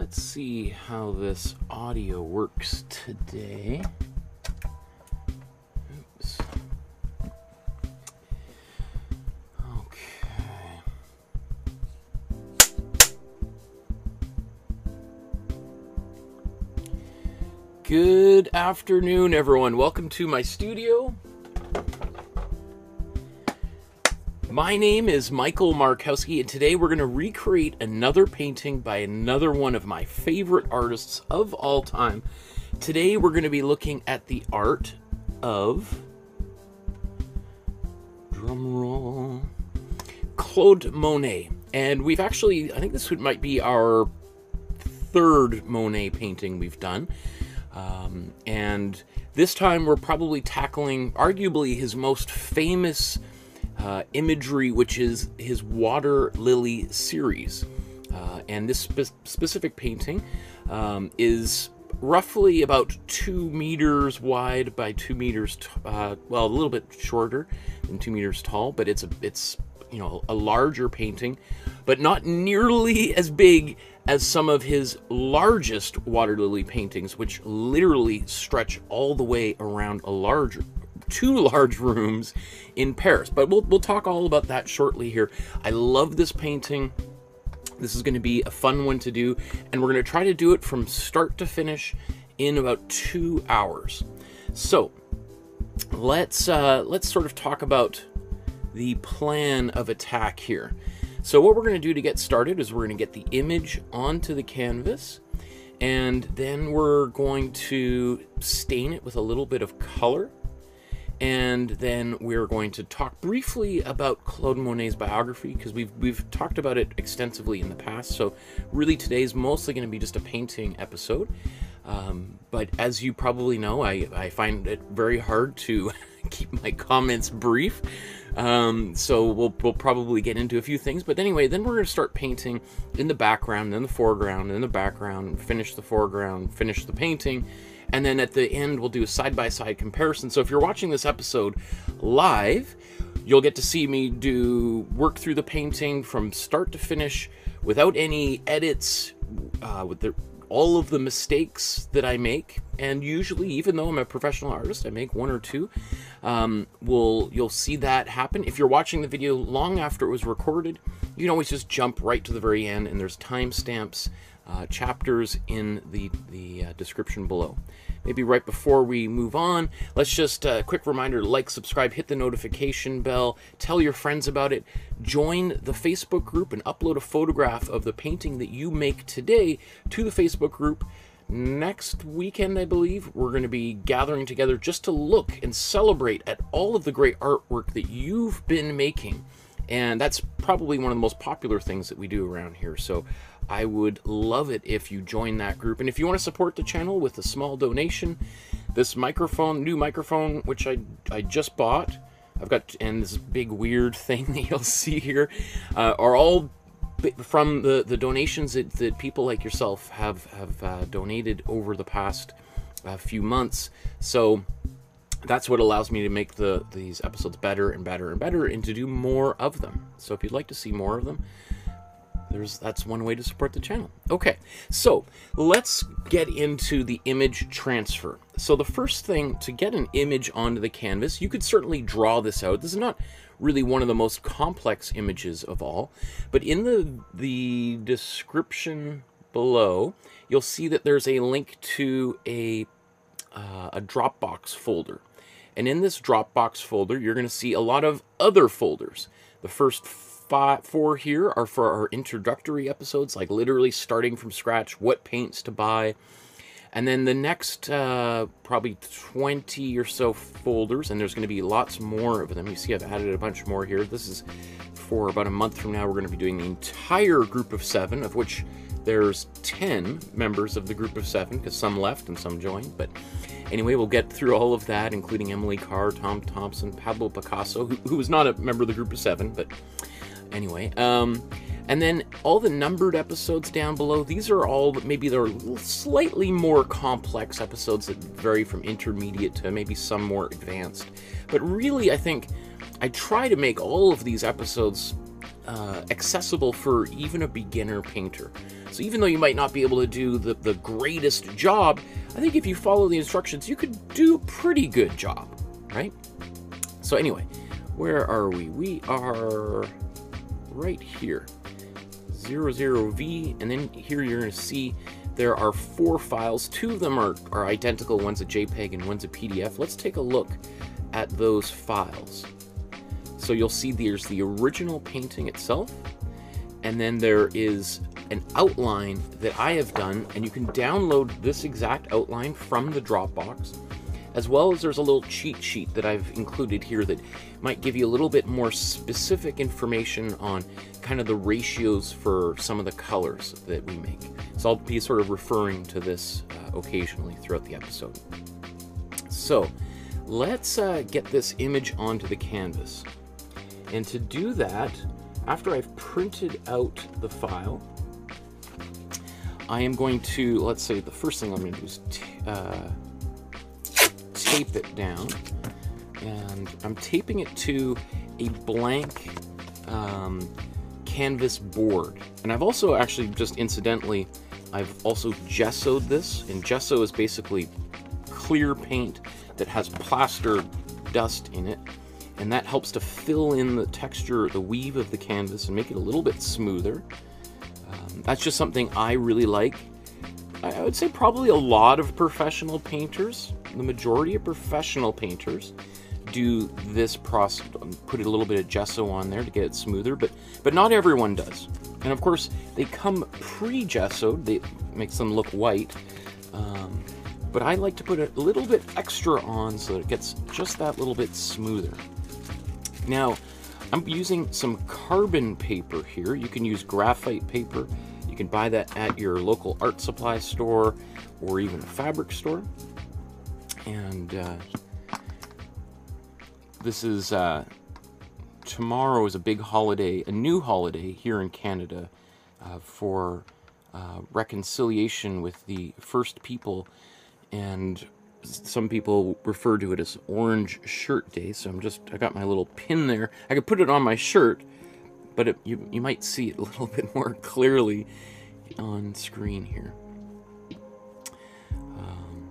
Let's see how this audio works today. Oops. Okay. Good afternoon, everyone. Welcome to my studio. My name is Michael Markowsky, and today we're going to recreate another painting by another one of my favorite artists of all time. Today we're going to be looking at the art of. Drumroll. Claude Monet. And we've actually, I think this would, might be our third Monet painting we've done. Um, and this time we're probably tackling arguably his most famous uh, imagery, which is his water lily series. Uh, and this spe- specific painting um, is roughly about two meters wide by two meters, t- uh, well, a little bit shorter than two meters tall, but it's a it's you know a larger painting, but not nearly as big as some of his largest water lily paintings, which literally stretch all the way around a larger two large rooms in Paris. But we'll, we'll talk all about that shortly here. I love this painting. This is going to be a fun one to do, and we're going to try to do it from start to finish in about two hours. So let's uh, let's sort of talk about the plan of attack here. So what we're going to do to get started is we're going to get the image onto the canvas, and then we're going to stain it with a little bit of color and then we're going to talk briefly about Claude Monet's biography because we've we've talked about it extensively in the past. So really, today's mostly going to be just a painting episode. Um, but as you probably know, I, I find it very hard to keep my comments brief. Um, so we'll, we'll probably get into a few things. But anyway, then we're going to start painting in the background, then the foreground, then the background, finish the foreground, finish the painting, and then at the end we'll do a side-by-side comparison. So if you're watching this episode live you'll get to see me do work through the painting from start to finish without any edits uh, with the, all of the mistakes that i make. And usually even though i'm a professional artist i make one or two um, will you'll see that happen. If you're watching the video long after it was recorded you can always just jump right to the very end and there's timestamps uh, chapters in the, the uh, description below. Maybe right before we move on, let's just a uh, quick reminder like, subscribe, hit the notification bell, tell your friends about it, join the Facebook group, and upload a photograph of the painting that you make today to the Facebook group. Next weekend, I believe, we're going to be gathering together just to look and celebrate at all of the great artwork that you've been making. And that's probably one of the most popular things that we do around here. So I would love it if you join that group. And if you want to support the channel with a small donation, this microphone, new microphone, which I, I just bought, I've got, and this big weird thing that you'll see here, uh, are all from the, the donations that, that people like yourself have, have uh, donated over the past uh, few months. So that's what allows me to make the these episodes better and better and better and to do more of them. So if you'd like to see more of them, there's that's one way to support the channel. Okay, so let's get into the image transfer. So the first thing to get an image onto the canvas, you could certainly draw this out. This is not really one of the most complex images of all, but in the the description below, you'll see that there's a link to a uh, a Dropbox folder. And in this Dropbox folder, you're going to see a lot of other folders. The first five, four here are for our introductory episodes, like literally starting from scratch, what paints to buy. And then the next uh, probably 20 or so folders, and there's going to be lots more of them. You see I've added a bunch more here. This is for about a month from now, we're going to be doing the entire group of seven, of which there's 10 members of the group of seven, because some left and some joined. But anyway, we'll get through all of that, including Emily Carr, Tom Thomson, Pablo Picasso, who, who was not a member of the group of seven, but Anyway, um, and then all the numbered episodes down below, these are all maybe they're slightly more complex episodes that vary from intermediate to maybe some more advanced. But really, I think I try to make all of these episodes uh, accessible for even a beginner painter. So even though you might not be able to do the, the greatest job, I think if you follow the instructions, you could do a pretty good job, right? So anyway, where are we? We are right here. 00V, and then here you're going to see there are four files. Two of them are, are identical. One's a JPEG and one's a PDF. Let's take a look at those files. So you'll see there's the original painting itself, and then there is an outline that I have done, and you can download this exact outline from the Dropbox, as well as there's a little cheat sheet that I've included here that might give you a little bit more specific information on kind of the ratios for some of the colors that we make. So I'll be sort of referring to this uh, occasionally throughout the episode. So let's uh, get this image onto the canvas. And to do that, after I've printed out the file, I am going to, let's say the first thing I'm going to do is uh, tape it down. And I'm taping it to a blank um, canvas board. And I've also actually, just incidentally, I've also gessoed this. And gesso is basically clear paint that has plaster dust in it and that helps to fill in the texture, the weave of the canvas and make it a little bit smoother. Um, that's just something I really like. I would say probably a lot of professional painters, the majority of professional painters, do this process, put a little bit of gesso on there to get it smoother, but but not everyone does. And of course, they come pre-gessoed, they makes them look white. Um, but I like to put a little bit extra on so that it gets just that little bit smoother. Now, I'm using some carbon paper here. You can use graphite paper. Can buy that at your local art supply store or even a fabric store. And uh, this is uh, tomorrow is a big holiday, a new holiday here in Canada uh, for uh, reconciliation with the First People and some people refer to it as Orange Shirt Day. So I'm just, I got my little pin there. I could put it on my shirt, but it, you, you might see it a little bit more clearly on screen here. Um,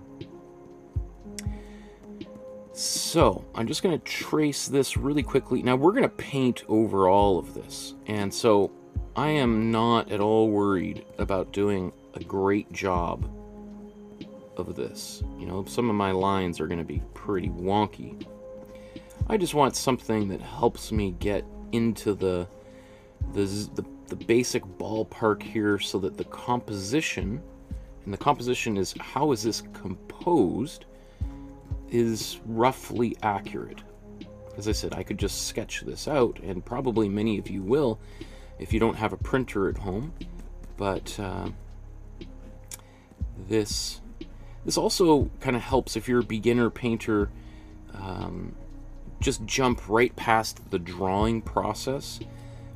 so I'm just going to trace this really quickly. Now we're going to paint over all of this. And so I am not at all worried about doing a great job of this. You know, some of my lines are going to be pretty wonky. I just want something that helps me get into the, the, the, the basic ballpark here so that the composition, and the composition is how is this composed, is roughly accurate. As I said, I could just sketch this out, and probably many of you will if you don't have a printer at home. But uh, this this also kind of helps if you're a beginner painter, um, just jump right past the drawing process.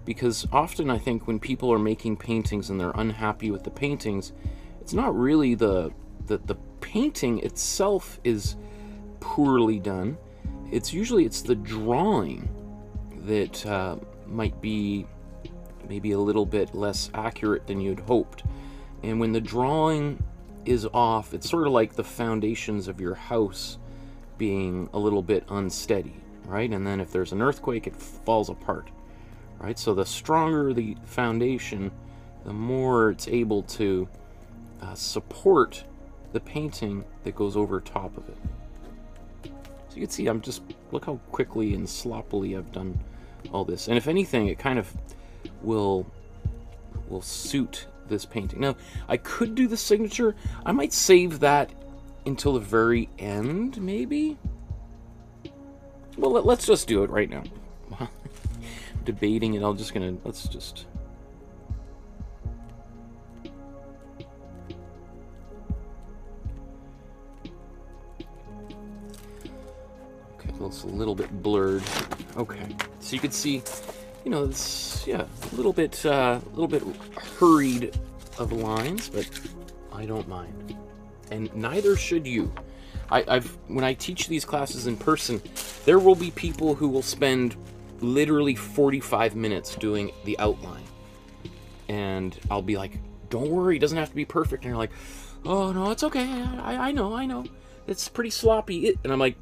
Because often I think when people are making paintings and they're unhappy with the paintings, it's not really the, the, the painting itself is poorly done. It's usually it's the drawing that uh, might be maybe a little bit less accurate than you'd hoped. And when the drawing is off, it's sort of like the foundations of your house being a little bit unsteady, right? And then if there's an earthquake, it falls apart, right? So the stronger the foundation, the more it's able to uh, support the painting that goes over top of it. So you can see I'm just, look how quickly and sloppily I've done all this. And if anything, it kind of will will suit this painting. Now, I could do the signature. I might save that until the very end, maybe? Well, let, us just do it right now. Debating it, I'm just gonna, let's just... Okay, looks a little bit blurred. Okay, so you can see you know, it's yeah, a little bit, uh, a little bit hurried of lines, but I don't mind, and neither should you. I, I've when I teach these classes in person, there will be people who will spend literally 45 minutes doing the outline. And I'll be like, don't worry, it doesn't have to be perfect. And you're like, oh, no, it's okay. I, I know, I know. It's pretty sloppy. And I'm like,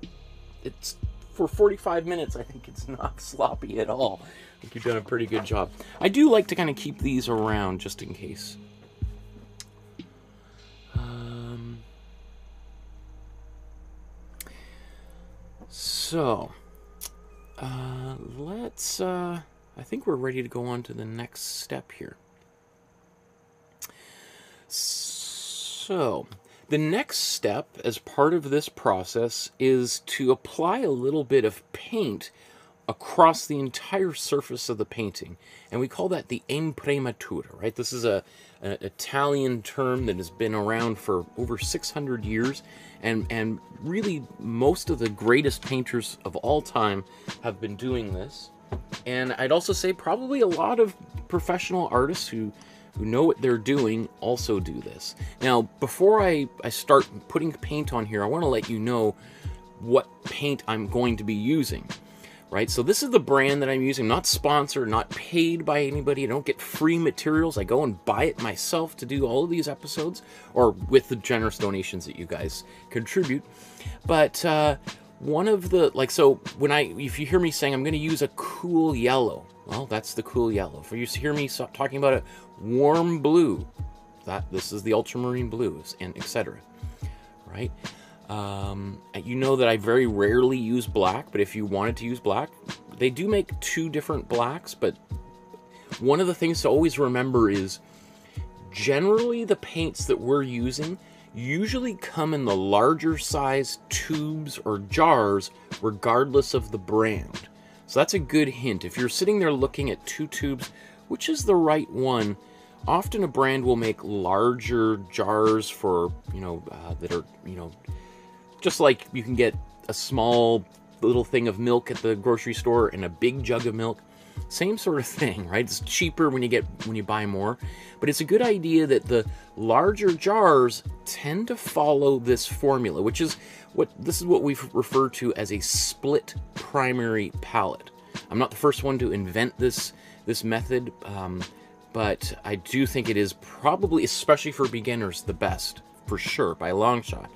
it's for 45 minutes, I think it's not sloppy at all. I think you've done a pretty good job. I do like to kind of keep these around just in case. Um, so, uh, let's, uh, I think we're ready to go on to the next step here. So, the next step as part of this process is to apply a little bit of paint across the entire surface of the painting. And we call that the imprimatura, right? This is a, an Italian term that has been around for over 600 years. And, and really, most of the greatest painters of all time have been doing this. And I'd also say probably a lot of professional artists who who know what they're doing also do this. Now, before I, I start putting paint on here, I want to let you know what paint I'm going to be using. Right, so this is the brand that I'm using, not sponsored, not paid by anybody. I don't get free materials. I go and buy it myself to do all of these episodes, or with the generous donations that you guys contribute. But uh, one of the like, so when I, if you hear me saying I'm going to use a cool yellow, well, that's the cool yellow. If you hear me talking about a warm blue, that this is the ultramarine blues, and etc. Right? Um, you know that I very rarely use black, but if you wanted to use black, they do make two different blacks. But one of the things to always remember is generally the paints that we're using usually come in the larger size tubes or jars, regardless of the brand. So that's a good hint. If you're sitting there looking at two tubes, which is the right one? Often a brand will make larger jars for, you know, uh, that are, you know, just like you can get a small little thing of milk at the grocery store and a big jug of milk. Same sort of thing, right? It's cheaper when you get when you buy more, but it's a good idea that the larger jars tend to follow this formula, which is what this is what we refer to as a split primary palette. I'm not the first one to invent this this method, um, but I do think it is probably, especially for beginners, the best for sure by a long shot.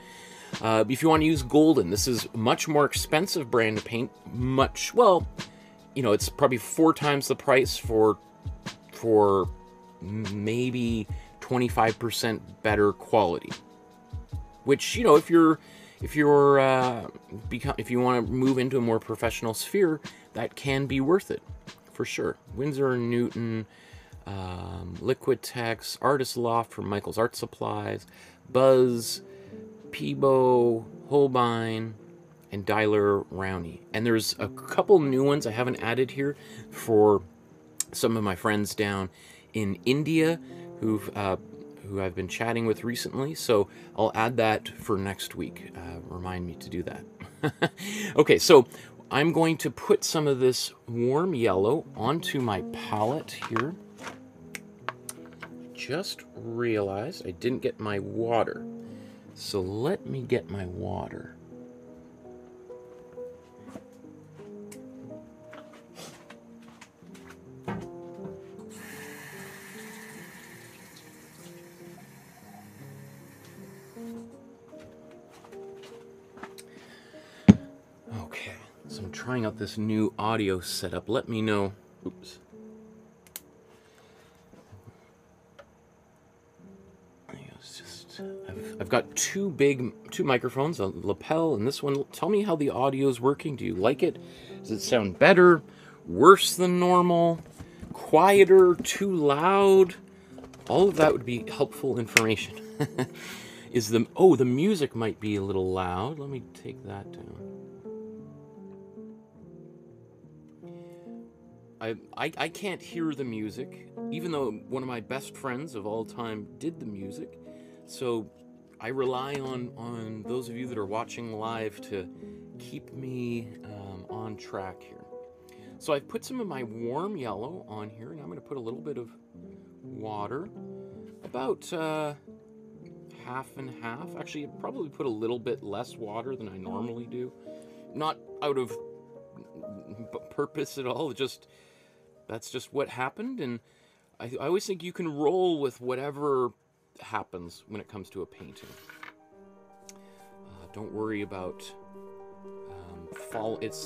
Uh, if you want to use Golden, this is much more expensive brand to paint. Much well, you know, it's probably four times the price for for maybe 25% better quality. Which you know, if you're if you're uh, become if you want to move into a more professional sphere, that can be worth it for sure. Winsor Newton, um, Liquitex, Artist Loft from Michael's Art Supplies, Buzz, Pébéo, Holbein, and Daler Rowney. And there's a couple new ones I haven't added here for some of my friends down in India who've uh, who I've been chatting with recently. So I'll add that for next week. Uh, remind me to do that. okay, so I'm going to put some of this warm yellow onto my palette here. Just realized I didn't get my water. So let me get my water. Okay, so I'm trying out this new audio setup. Let me know. Oops. I've got two big, two microphones, a lapel and this one. Tell me how the audio is working. Do you like it? Does it sound better, worse than normal, quieter, too loud? All of that would be helpful information. is the, oh, the music might be a little loud. Let me take that down. I, I, I can't hear the music, even though one of my best friends of all time did the music. So I rely on on those of you that are watching live to keep me um, on track here. So I've put some of my warm yellow on here, and I'm going to put a little bit of water, about uh, half and half. Actually, probably put a little bit less water than I normally do. Not out of purpose at all. Just that's just what happened, and I, I always think you can roll with whatever happens when it comes to a painting. Uh, don't worry about um, fall. It's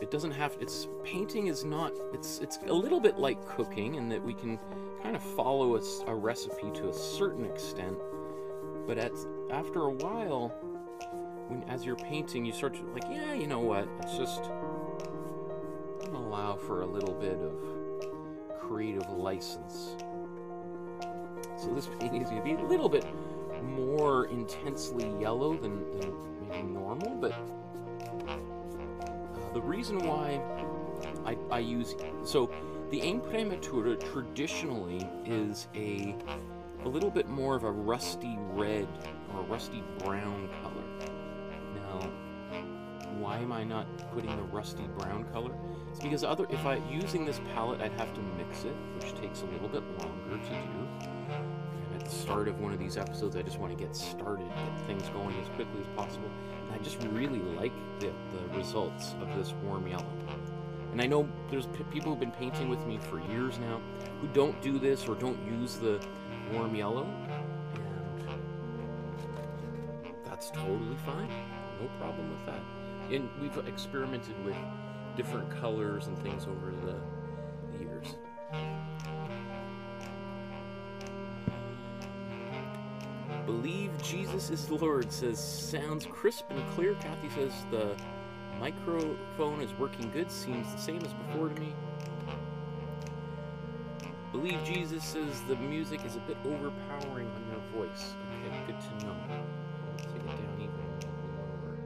it doesn't have. It's painting is not. It's it's a little bit like cooking in that we can kind of follow a, a recipe to a certain extent, but at after a while, when as you're painting, you start to like, yeah, you know what? It's just allow for a little bit of creative license. So this painting is going to be a little bit more intensely yellow than, than maybe normal, but uh, the reason why I, I use so the imprimatura traditionally is a a little bit more of a rusty red or a rusty brown color. Now, why am I not putting the rusty brown color? It's because other if I using this palette, I'd have to mix it, which takes a little bit longer to do. The start of one of these episodes, I just want to get started, get things going as quickly as possible. And I just really like the, the results of this warm yellow. And I know there's people who've been painting with me for years now who don't do this or don't use the warm yellow, and that's totally fine. No problem with that. And we've experimented with different colors and things over the Jesus is Lord says sounds crisp and clear. Kathy says the microphone is working good, seems the same as before to me. Believe Jesus says the music is a bit overpowering on your voice. Okay, good to know. Take it down even lower.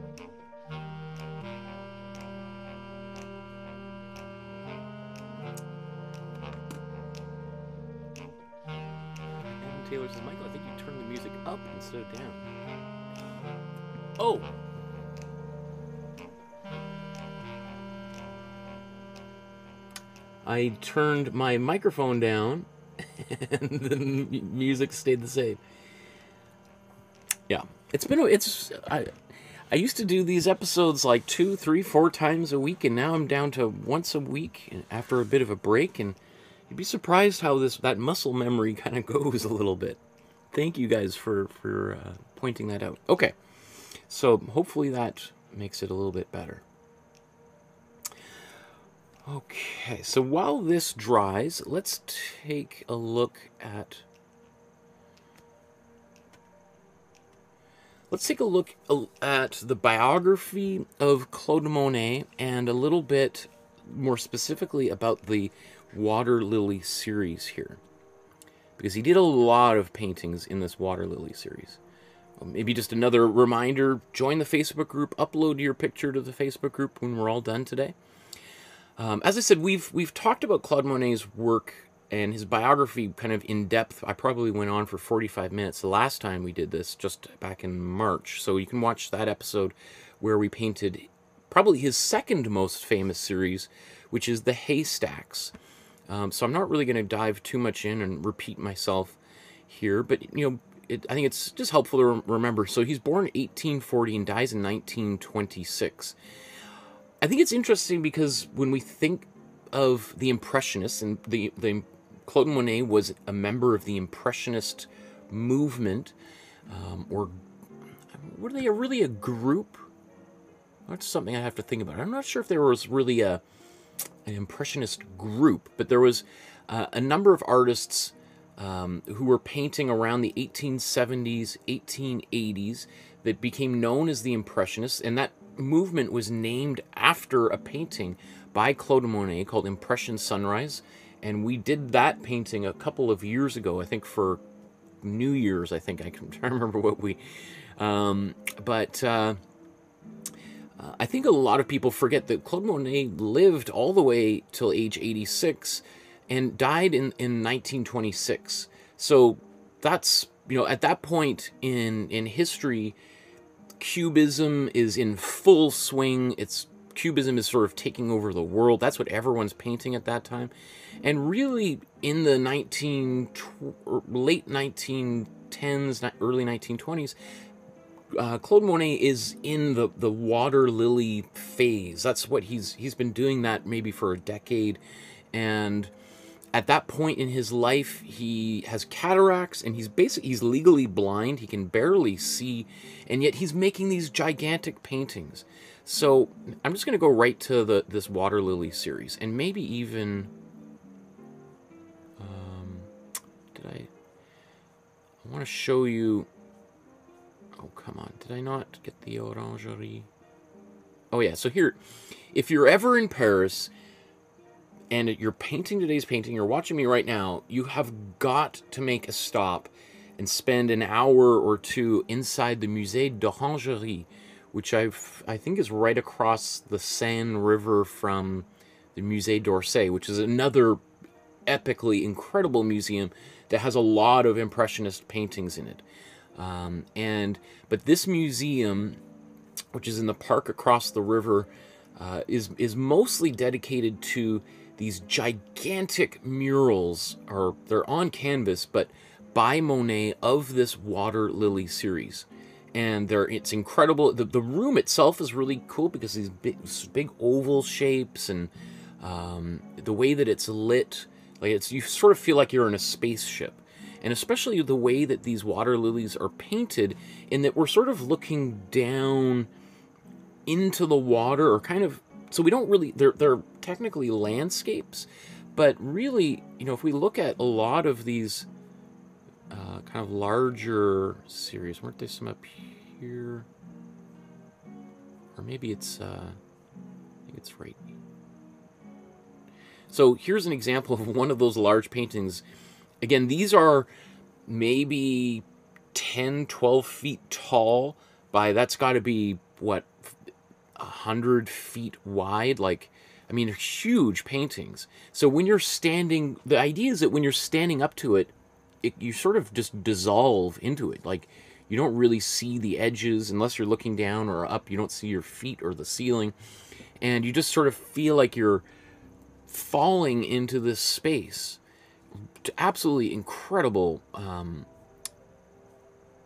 And Taylor says, Michael, up instead of down. Oh! I turned my microphone down and the music stayed the same. Yeah, it's been it's I I used to do these episodes like two, three, four times a week, and now I'm down to once a week after a bit of a break. And you'd be surprised how this that muscle memory kind of goes a little bit. Thank you guys for for uh, pointing that out. Okay, so hopefully that makes it a little bit better. Okay, so while this dries, let's take a look at let's take a look at the biography of Claude Monet and a little bit more specifically about the Water Lily series here. Because he did a lot of paintings in this Water Lily series. Maybe just another reminder, join the Facebook group, upload your picture to the Facebook group when we're all done today. Um, as I said, we've we've talked about Claude Monet's work and his biography kind of in depth. I probably went on for 45 minutes the last time we did this, just back in March. So you can watch that episode where we painted probably his second most famous series, which is the Haystacks. Um, so I'm not really going to dive too much in and repeat myself here, but you know, it, I think it's just helpful to remember. So he's born 1840 and dies in 1926. I think it's interesting because when we think of the Impressionists and the the Claude Monet was a member of the Impressionist movement, um, or were they a, really a group? That's something I have to think about. I'm not sure if there was really a an Impressionist group, but there was uh, a number of artists um, who were painting around the 1870s, 1880s that became known as the Impressionists, and that movement was named after a painting by Claude Monet called Impression Sunrise. And we did that painting a couple of years ago, I think for New Year's, I think I can remember what we. Um, but uh, uh, I think a lot of people forget that Claude Monet lived all the way till age 86 and died in, in 1926. So that's, you know, at that point in, in history, Cubism is in full swing. It's Cubism is sort of taking over the world. That's what everyone's painting at that time. And really, in the 19 late 1910s, early 1920s, uh, Claude Monet is in the the water lily phase. That's what he's he's been doing that maybe for a decade, and at that point in his life, he has cataracts and he's basically he's legally blind. He can barely see, and yet he's making these gigantic paintings. So I'm just going to go right to the this water lily series, and maybe even. Um, did I? I want to show you. Oh come on! Did I not get the orangerie? Oh yeah. So here, if you're ever in Paris and you're painting today's painting, you're watching me right now, you have got to make a stop and spend an hour or two inside the Musée d'Orangerie, which i I think is right across the Seine River from the Musée d'Orsay, which is another epically incredible museum that has a lot of impressionist paintings in it. Um, and but this museum, which is in the park across the river, uh, is is mostly dedicated to these gigantic murals are they're on canvas but by Monet of this water lily series. And they're it's incredible. The, the room itself is really cool because these big, big oval shapes and um, the way that it's lit like it's you sort of feel like you're in a spaceship and especially the way that these water lilies are painted in that we're sort of looking down into the water or kind of so we don't really they're they're technically landscapes, but really, you know, if we look at a lot of these uh, kind of larger series, weren't there some up here? Or maybe it's uh, I think it's right. So here's an example of one of those large paintings. Again, these are maybe 10, 12 feet tall by that's got to be what 100 feet wide. Like, I mean, huge paintings. So when you're standing, the idea is that when you're standing up to it, it, you sort of just dissolve into it. Like, you don't really see the edges unless you're looking down or up. You don't see your feet or the ceiling. And you just sort of feel like you're falling into this space. Absolutely incredible. Um,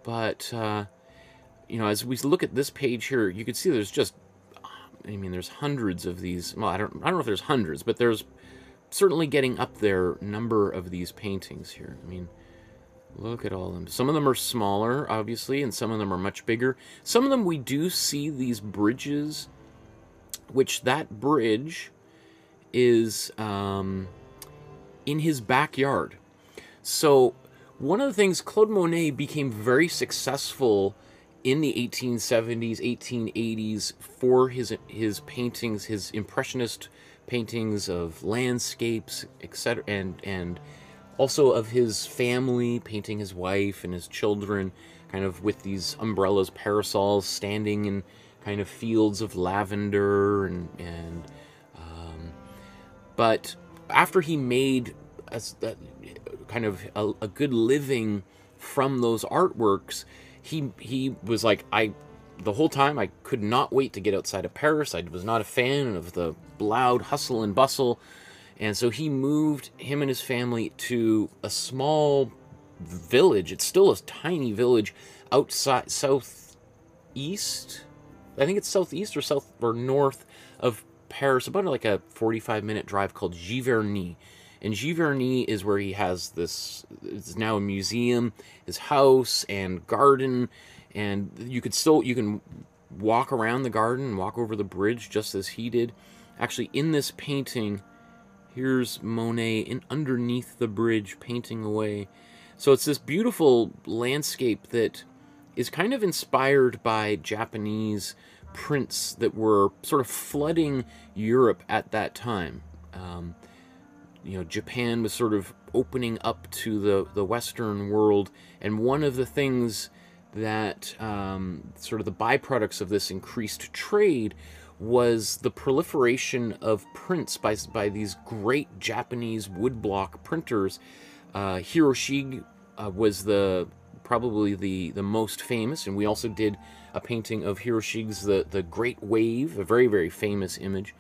but, uh, you know, as we look at this page here, you can see there's just I mean, there's hundreds of these. Well, I don't, I don't know if there's hundreds, but there's certainly getting up there number of these paintings here. I mean, look at all of them. Some of them are smaller, obviously, and some of them are much bigger. Some of them we do see these bridges, which that bridge is um, in his backyard. So one of the things Claude Monet became very successful in the 1870s, 1880s for his his paintings, his impressionist paintings of landscapes, etc., and and also of his family, painting his wife and his children, kind of with these umbrellas, parasols, standing in kind of fields of lavender and and. Um, but after he made a, a kind of a, a good living from those artworks, he he was like I the whole time I could not wait to get outside of Paris. I was not a fan of the loud hustle and bustle. And so he moved him and his family to a small village. It's still a tiny village outside southeast. I think it's southeast or south or north of Paris, about like a 45 minute drive called Giverny. And Giverny is where he has this, it's now a museum, his house and garden. And you could still, you can walk around the garden walk over the bridge just as he did. Actually, in this painting, here's Monet in underneath the bridge painting away. So it's this beautiful landscape that is kind of inspired by Japanese prints that were sort of flooding Europe at that time. Um, you know, Japan was sort of opening up to the, the Western world, and one of the things that um, sort of the byproducts of this increased trade was the proliferation of prints by, by these great Japanese woodblock printers. Uh, Hiroshige uh, was the probably the, the most famous, and we also did a painting of Hiroshige's the, the Great Wave, a very, very famous image.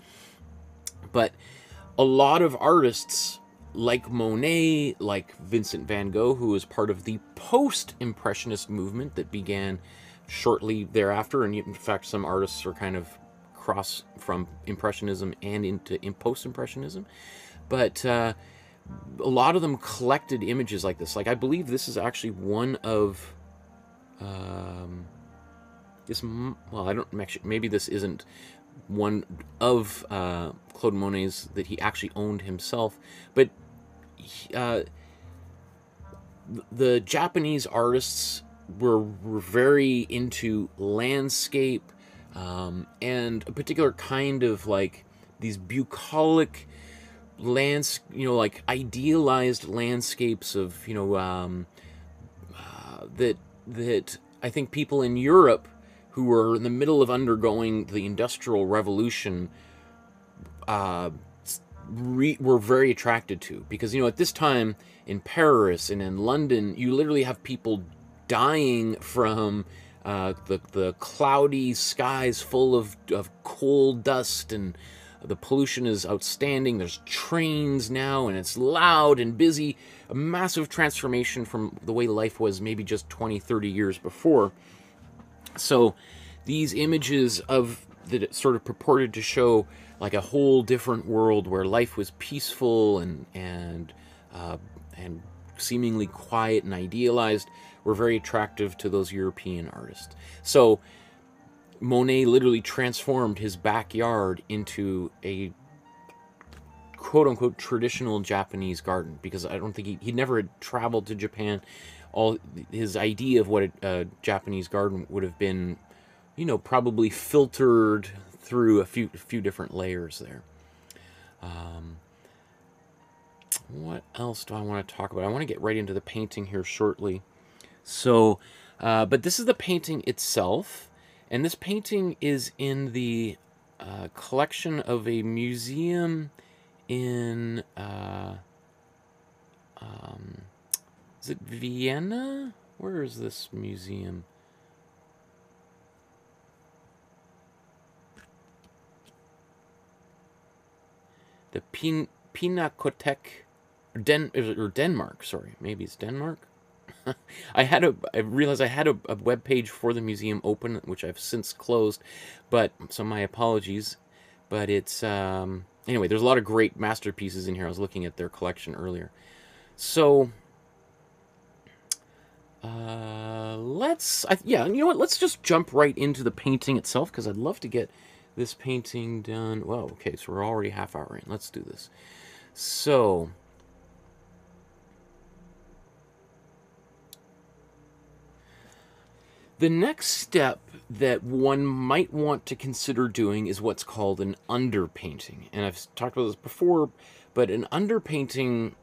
But a lot of artists like Monet, like Vincent van Gogh, who was part of the post-impressionist movement that began shortly thereafter. And in fact, some artists are kind of cross from Impressionism and into post Impressionism. But uh, a lot of them collected images like this. Like I believe this is actually one of um, this. Well, I don't actually. Maybe this isn't one of uh, Claude Monet's that he actually owned himself, but uh, the Japanese artists were, were very into landscape um, and a particular kind of like these bucolic lands, you know, like idealized landscapes of, you know, um, uh, that that I think people in Europe who were in the middle of undergoing the Industrial Revolution uh, re- were very attracted to. Because, you know, at this time in Paris and in London, you literally have people dying from uh, the, the cloudy skies full of, of coal dust and the pollution is outstanding. There's trains now, and it's loud and busy. A massive transformation from the way life was maybe just 20, 30 years before. So these images of that sort of purported to show like a whole different world where life was peaceful and and uh, and seemingly quiet and idealized were very attractive to those European artists. So Monet literally transformed his backyard into a quote unquote traditional Japanese garden because I don't think he, he never had traveled to Japan all his idea of what a, a Japanese garden would have been, you know, probably filtered through a few few different layers there. Um, what else do I want to talk about? I want to get right into the painting here shortly. So, uh, but this is the painting itself, and this painting is in the uh, collection of a museum in. Uh, um, is it Vienna? Where is this museum? The Pin Pinakothek, Den or Denmark. Sorry, maybe it's Denmark. I had a I realized I had a, a web page for the museum open, which I've since closed, but so my apologies. But it's um, anyway. There's a lot of great masterpieces in here. I was looking at their collection earlier. So uh, let's, I, yeah, you know what? Let's just jump right into the painting itself because I'd love to get this painting done. Well, okay, so we're already half hour in. Let's do this. So, the next step that one might want to consider doing is what's called an underpainting. And I've talked about this before, but an underpainting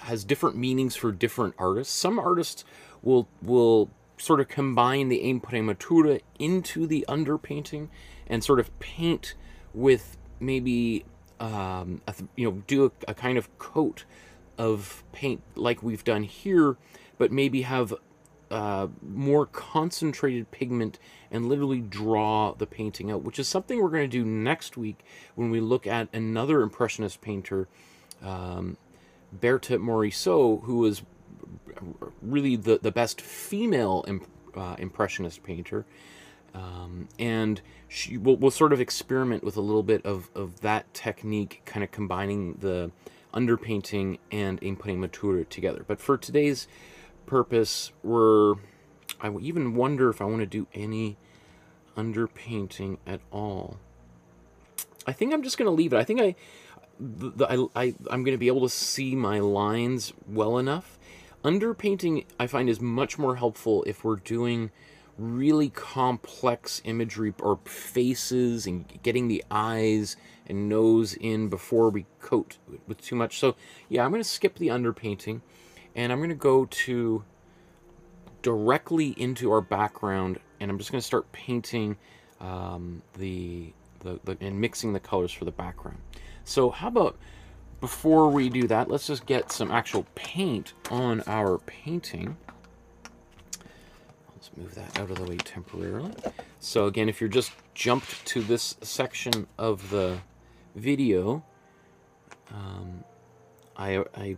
has different meanings for different artists. Some artists will will sort of combine the imprimatura into the underpainting and sort of paint with maybe um, a, you know do a, a kind of coat of paint like we've done here, but maybe have uh, more concentrated pigment and literally draw the painting out, which is something we're going to do next week when we look at another Impressionist painter, um, Berthe Morisot, who was really the, the best female imp, uh, impressionist painter. Um, and she will will sort of experiment with a little bit of, of that technique, kind of combining the underpainting and imprimatura together. But for today's purpose, we're I even wonder if I want to do any underpainting at all. I think I'm just going to leave it. I think I the, I, I, I'm going to be able to see my lines well enough. Underpainting, I find, is much more helpful if we're doing really complex imagery or faces and getting the eyes and nose in before we coat with too much. So, yeah, I'm going to skip the underpainting and I'm going to go to directly into our background and I'm just going to start painting um, the, the, the, and mixing the colors for the background. So how about before we do that, let's just get some actual paint on our painting. Let's move that out of the way temporarily. So again, if you're just jumped to this section of the video, um, I, I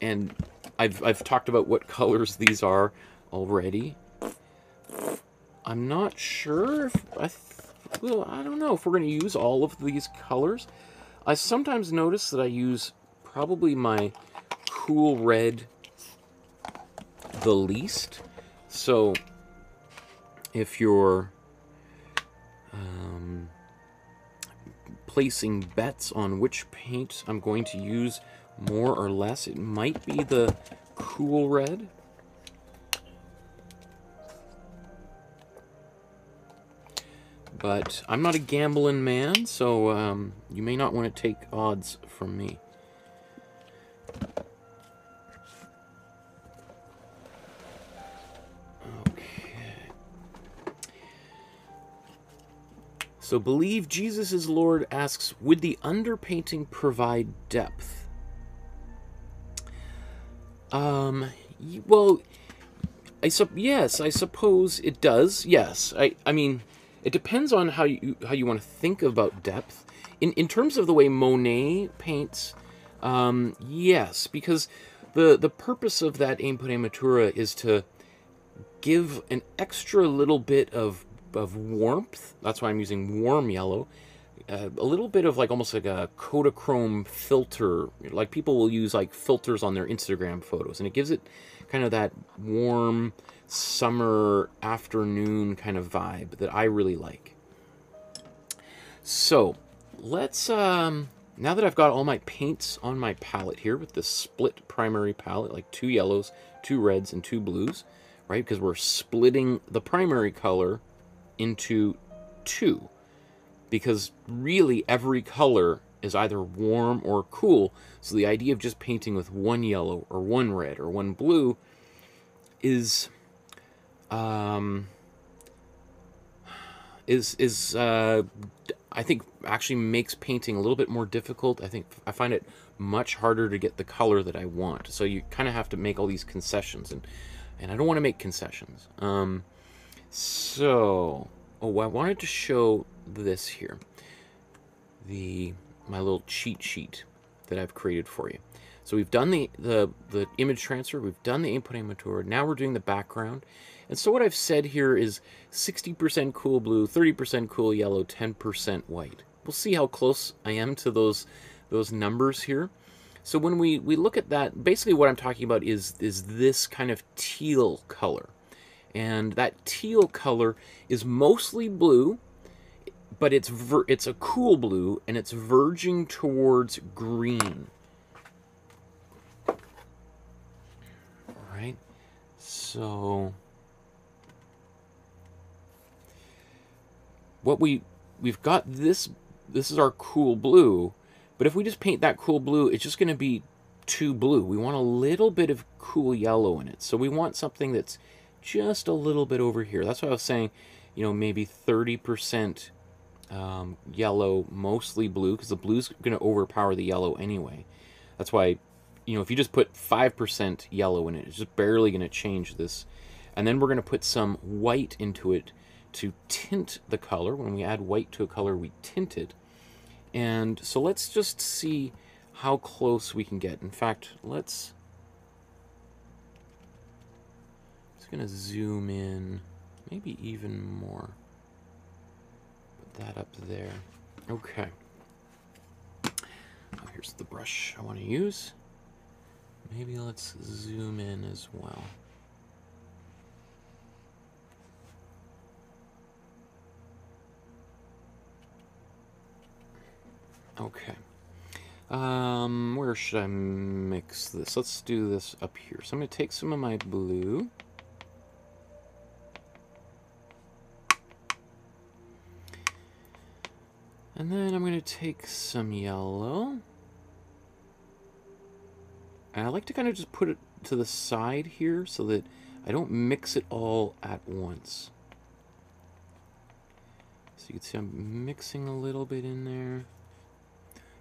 and I've, I've talked about what colors these are already. I'm not sure if I, well, I don't know if we're going to use all of these colors. I sometimes notice that I use probably my cool red the least. So if you're um, placing bets on which paint I'm going to use more or less, it might be the cool red. But I'm not a gambling man, so um, you may not want to take odds from me. Okay. So believe Jesus is Lord asks, would the underpainting provide depth? Um, well, I sup yes, I suppose it does. Yes, I I mean, it depends on how you how you want to think about depth. In in terms of the way Monet paints, um, yes, because the the purpose of that imprimatura is to give an extra little bit of of warmth. That's why I'm using warm yellow. Uh, a little bit of like almost like a Kodachrome filter. Like people will use like filters on their Instagram photos, and it gives it kind of that warm summer afternoon kind of vibe that I really like. So let's um, now that I've got all my paints on my palette here with the split primary palette, like two yellows, two reds, and two blues, right? Because we're splitting the primary color into two because really every color is either warm or cool. So the idea of just painting with one yellow or one red or one blue is um, is is uh, I think actually makes painting a little bit more difficult. I think I find it much harder to get the color that I want. So you kind of have to make all these concessions and and I don't want to make concessions. Um, so, oh, I wanted to show this here. The my little cheat sheet that I've created for you. So we've done the, the, the image transfer, we've done the imprimatura, now we're doing the background. And so what I've said here is 60% cool blue, 30% cool yellow, 10% white. We'll see how close I am to those, those numbers here. So when we, we look at that, basically what I'm talking about is, is this kind of teal color. And that teal color is mostly blue, but it's it's a cool blue and it's verging towards green. All right. So what we we've got this this is our cool blue, but if we just paint that cool blue, it's just going to be too blue. We want a little bit of cool yellow in it. So we want something that's just a little bit over here. That's why I was saying, you know, maybe 30% um, yellow, mostly blue, because the blue's going to overpower the yellow anyway. That's why, you know, if you just put 5% yellow in it, it's just barely going to change this. And then we're going to put some white into it to tint the color. When we add white to a color, we tint it. And so let's just see how close we can get. In fact, let's It's going to zoom in, maybe even more. Put that up there. Okay. Oh, here's the brush I want to use. Maybe let's zoom in as well. Okay. Um, where should I mix this? Let's do this up here. So I'm going to take some of my blue. And then I'm going to take some yellow. And I like to kind of just put it to the side here so that I don't mix it all at once. So you can see I'm mixing a little bit in there.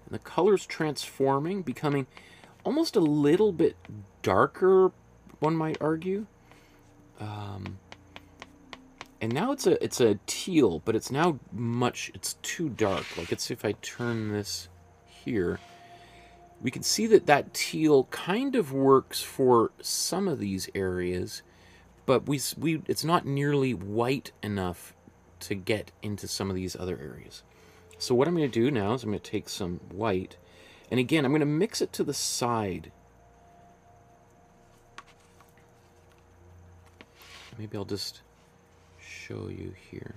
And the color's transforming, becoming almost a little bit darker, one might argue. Um, and now it's a it's a teal, but it's now much it's too dark. Like let's see if I turn this here. We can see that that teal kind of works for some of these areas, but we, we it's not nearly white enough to get into some of these other areas. So what I'm going to do now is I'm going to take some white, and again, I'm going to mix it to the side. Maybe I'll just show you here.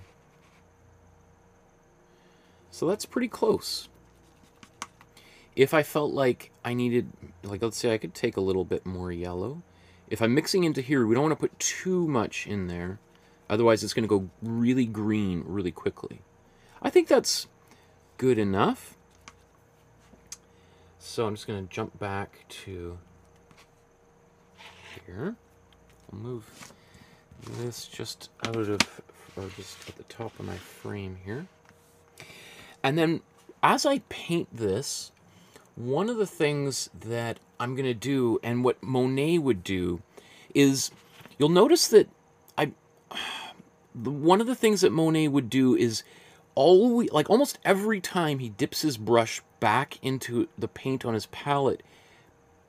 So that's pretty close. If I felt like I needed, like let's say I could take a little bit more yellow. If I'm mixing into here, we don't want to put too much in there. Otherwise, it's going to go really green really quickly. I think that's good enough. So I'm just going to jump back to here. I'll move this just out of, or just at the top of my frame here. And then as I paint this, one of the things that I'm going to do, and what Monet would do, is you'll notice that I, one of the things that Monet would do is always, like almost every time he dips his brush back into the paint on his palette,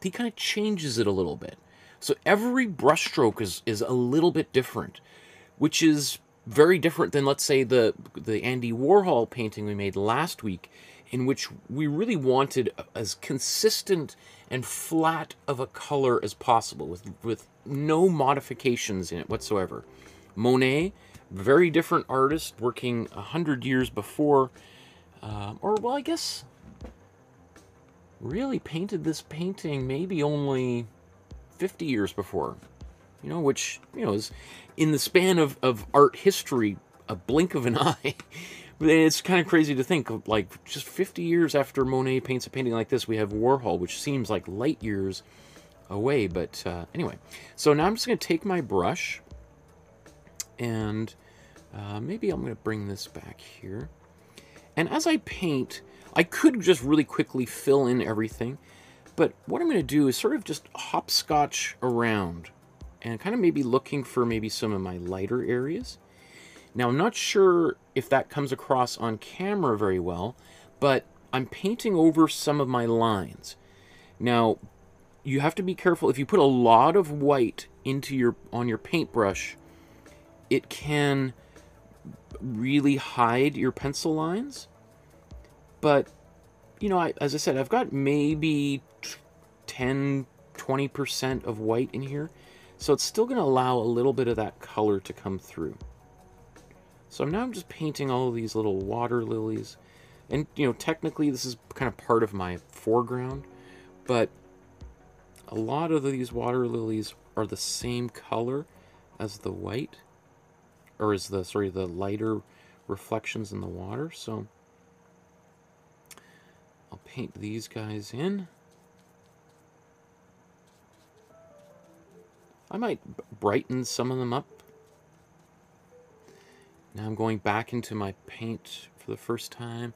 he kind of changes it a little bit. So every brushstroke is, is a little bit different, which is very different than, let's say, the, the Andy Warhol painting we made last week, in which we really wanted as consistent and flat of a color as possible, with, with no modifications in it whatsoever. Monet, very different artist, working a hundred years before, uh, or well, I guess, really painted this painting maybe only 50 years before, you know, which, you know, is in the span of, of art history, a blink of an eye. it's kind of crazy to think like, just 50 years after Monet paints a painting like this, we have Warhol, which seems like light years away. But uh, anyway, so now I'm just going to take my brush and uh, maybe I'm going to bring this back here. And as I paint, I could just really quickly fill in everything. But what I'm going to do is sort of just hopscotch around and kind of maybe looking for maybe some of my lighter areas. Now, I'm not sure if that comes across on camera very well, but I'm painting over some of my lines. Now, you have to be careful. If you put a lot of white into your on your paintbrush, it can really hide your pencil lines. But, you know, I, as I said, I've got maybe 10, 20% of white in here. So it's still going to allow a little bit of that color to come through. So now I'm just painting all these little water lilies. And, you know, technically this is kind of part of my foreground. But a lot of these water lilies are the same color as the white. Or is the, sorry, the lighter reflections in the water. So I'll paint these guys in. I might brighten some of them up. Now I'm going back into my paint for the first time.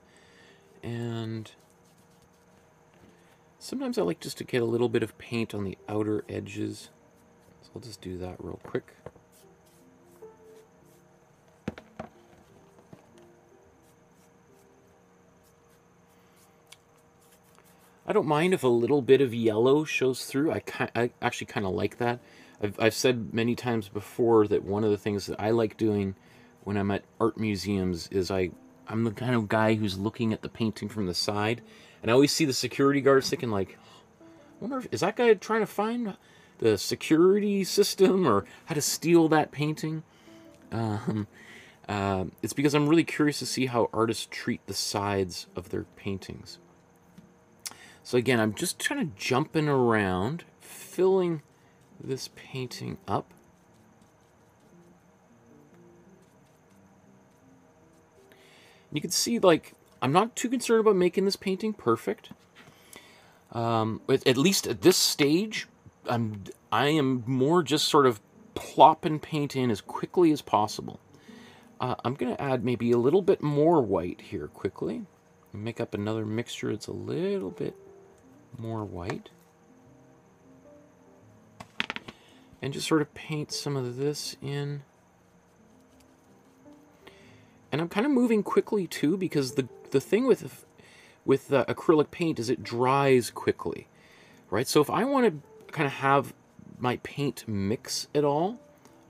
And sometimes I like just to get a little bit of paint on the outer edges. So I'll just do that real quick. I don't mind if a little bit of yellow shows through. I, I actually kind of like that. I've, I've said many times before that one of the things that I like doing when I'm at art museums is I, I'm the kind of guy who's looking at the painting from the side. And I always see the security guards thinking like, wonder if, is that guy trying to find the security system or how to steal that painting? Um, uh, it's because I'm really curious to see how artists treat the sides of their paintings. So again, I'm just kind of jumping around, filling this painting up. You can see, like, I'm not too concerned about making this painting perfect. Um, at least at this stage, I'm, I am more just sort of plopping paint in as quickly as possible. Uh, I'm going to add maybe a little bit more white here quickly. Make up another mixture that's a little bit more white. and just sort of paint some of this in. And I'm kind of moving quickly too because the the thing with with uh, acrylic paint is it dries quickly, right? So if I want to kind of have my paint mix at all,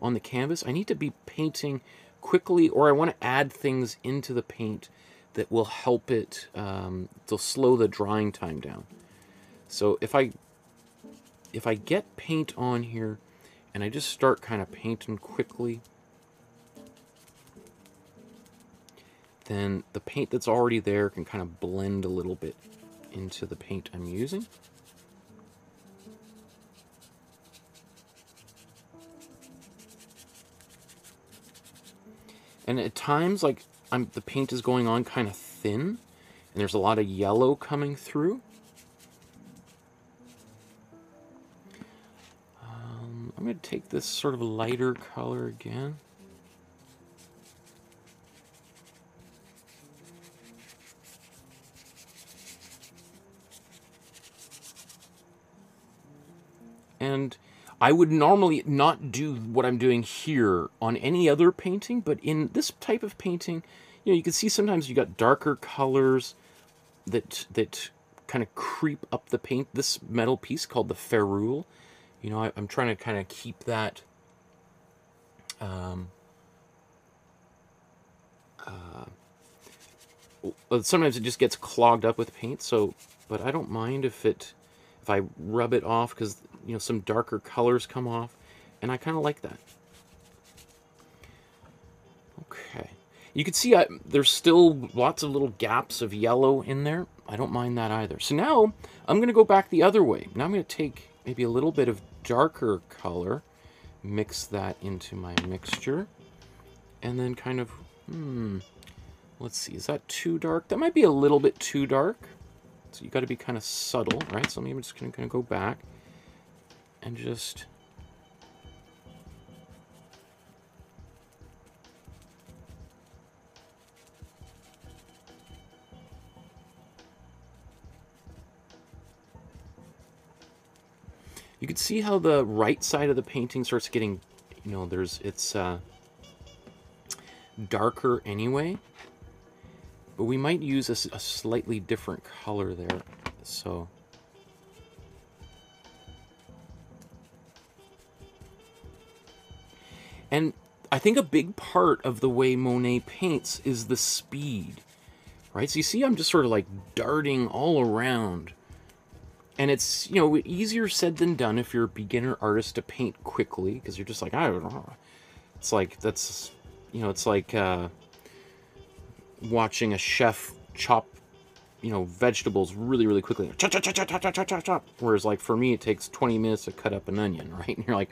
on the canvas, I need to be painting quickly or I want to add things into the paint that will help it, um, to slow the drying time down. So if I, if I get paint on here and I just start kind of painting quickly, then the paint that's already there can kind of blend a little bit into the paint I'm using. And at times, like I'm, the paint is going on kind of thin, and there's a lot of yellow coming through. To take this sort of lighter color again. And I would normally not do what I'm doing here on any other painting, but in this type of painting, you know, you can see sometimes you got darker colors that that kind of creep up the paint. This metal piece called the ferrule, you know, I, am trying to kind of keep that um, uh, sometimes it just gets clogged up with paint, so, but I don't mind if it, if I rub it off because you know, some darker colors come off, and I kind of like that. Okay. You can see I, there's still lots of little gaps of yellow in there. I don't mind that either. So now I'm going to go back the other way. Now I'm going to take maybe a little bit of darker color, mix that into my mixture, and then kind of, hmm, let's see, is that too dark? That might be a little bit too dark. So you got to be kind of subtle, right? So I'm just going to go back and just you can see how the right side of the painting starts getting you know there's it's uh, darker anyway but we might use a, a slightly different color there so And I think a big part of the way Monet paints is the speed, right? So you see I'm just sort of like darting all around. And it's, you know, easier said than done if you're a beginner artist to paint quickly because you're just like, I don't know. It's like, that's, you know, it's like uh, watching a chef chop, you know, vegetables really, really quickly. Chop, chop, chop, chop, chop, chop, chop. Whereas, like, for me, it takes 20 minutes to cut up an onion, right? And you're like,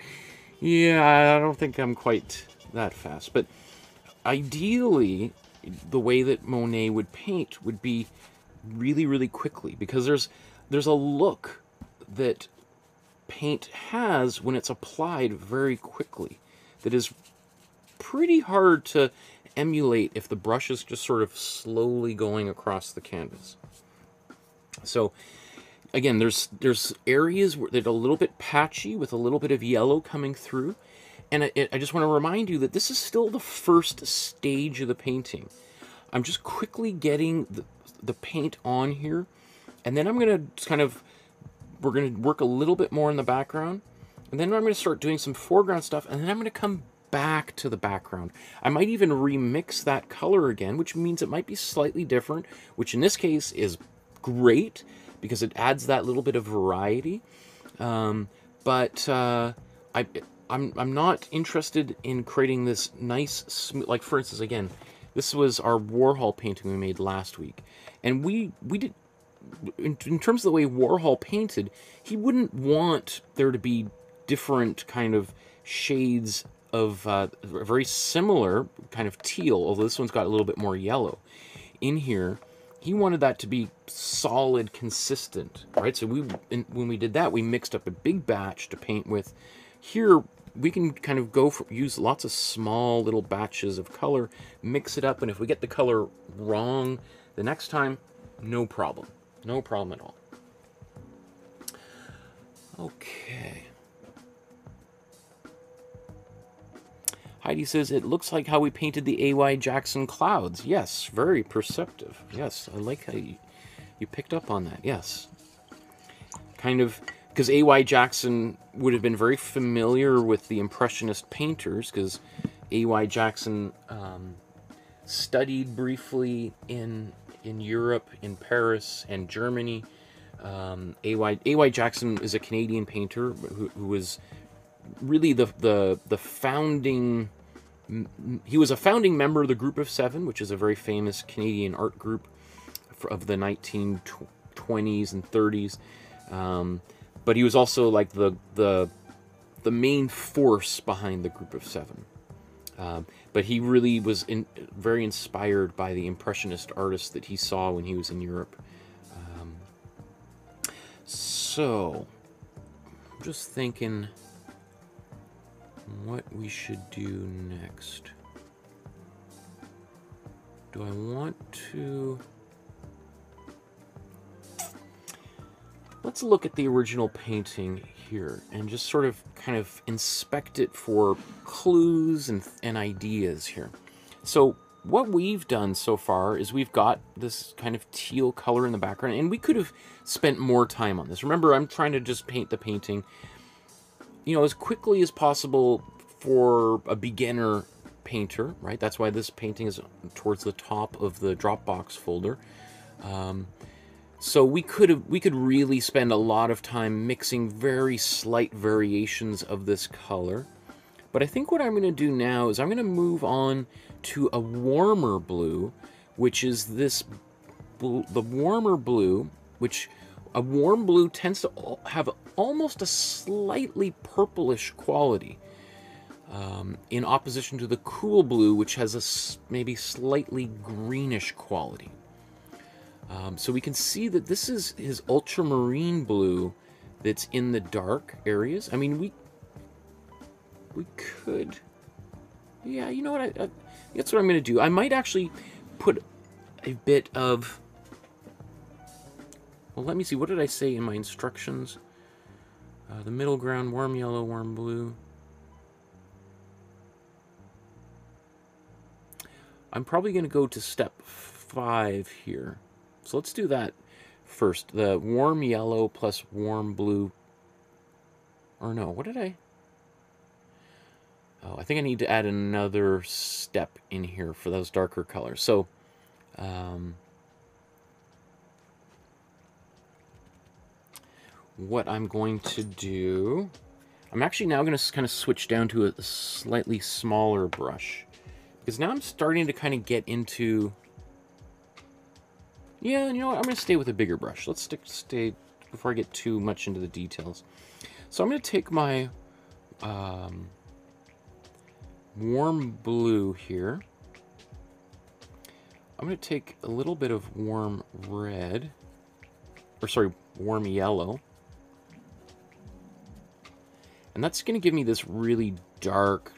yeah, I don't think I'm quite that fast. But ideally, the way that Monet would paint would be really, really quickly because there's there's a look that paint has when it's applied very quickly that is pretty hard to emulate if the brush is just sort of slowly going across the canvas. So again, there's there's areas that are a little bit patchy with a little bit of yellow coming through. And I, just want to remind you that this is still the first stage of the painting. I'm just quickly getting the, the paint on here. And then I'm going to kind of, we're going to work a little bit more in the background. And then I'm going to start doing some foreground stuff. And then I'm going to come back to the background. I might even remix that color again, which means it might be slightly different, which in this case is great because it adds that little bit of variety. Um, but uh, I, I'm, I'm not interested in creating this nice, smooth, like for instance, again, this was our Warhol painting we made last week. And we, we did, in, in terms of the way Warhol painted, he wouldn't want there to be different kind of shades of uh, very similar kind of teal, although this one's got a little bit more yellow in here he wanted that to be solid, consistent, right? So we, in, when we did that, we mixed up a big batch to paint with. Here, we can kind of go for, use lots of small little batches of color, mix it up, and if we get the color wrong the next time, no problem. No problem at all. Okay. Heidi says, it looks like how we painted the A.Y. Jackson clouds. Yes, very perceptive. Yes, I like how you, you picked up on that. Yes. Kind of because A.Y. Jackson would have been very familiar with the Impressionist painters, because A.Y. Jackson um, studied briefly in in Europe, in Paris and Germany. Um, A.Y. A.Y. Jackson is a Canadian painter who, who was really the the the founding. He was a founding member of the Group of Seven, which is a very famous Canadian art group of the 1920s and 30s. Um, but he was also like the the the main force behind the Group of Seven. Um, but he really was in, very inspired by the impressionist artists that he saw when he was in Europe. Um, so, I'm just thinking what we should do next. Do I want to... Let's look at the original painting here and just sort of kind of inspect it for clues and, and ideas here. So what we've done so far is we've got this kind of teal color in the background and we could have spent more time on this. Remember, I'm trying to just paint the painting, you know, as quickly as possible for a beginner painter, right? That's why this painting is towards the top of the Dropbox folder. Um, so we could we could really spend a lot of time mixing very slight variations of this color. But I think what I'm going to do now is I'm going to move on to a warmer blue, which is this the warmer blue, which a warm blue tends to have almost a slightly purplish quality. Um, in opposition to the cool blue, which has a maybe slightly greenish quality. Um, so we can see that this is his ultramarine blue that's in the dark areas. I mean, we we could... Yeah, you know what? I, I, that's what I'm going to do. I might actually put a bit of... Well, let me see. What did I say in my instructions? Uh, the middle ground, warm yellow, warm blue. I'm probably going to go to step five here. So let's do that first. The warm yellow plus warm blue. Or no, what did I... Oh, I think I need to add another step in here for those darker colors. So, um, what I'm going to do... I'm actually now going to kind of switch down to a slightly smaller brush. Because now I'm starting to kind of get into yeah, you know what? I'm going to stay with a bigger brush. Let's stick, stay before I get too much into the details. So I'm going to take my um, warm blue here. I'm going to take a little bit of warm red, or sorry, warm yellow. And that's going to give me this really dark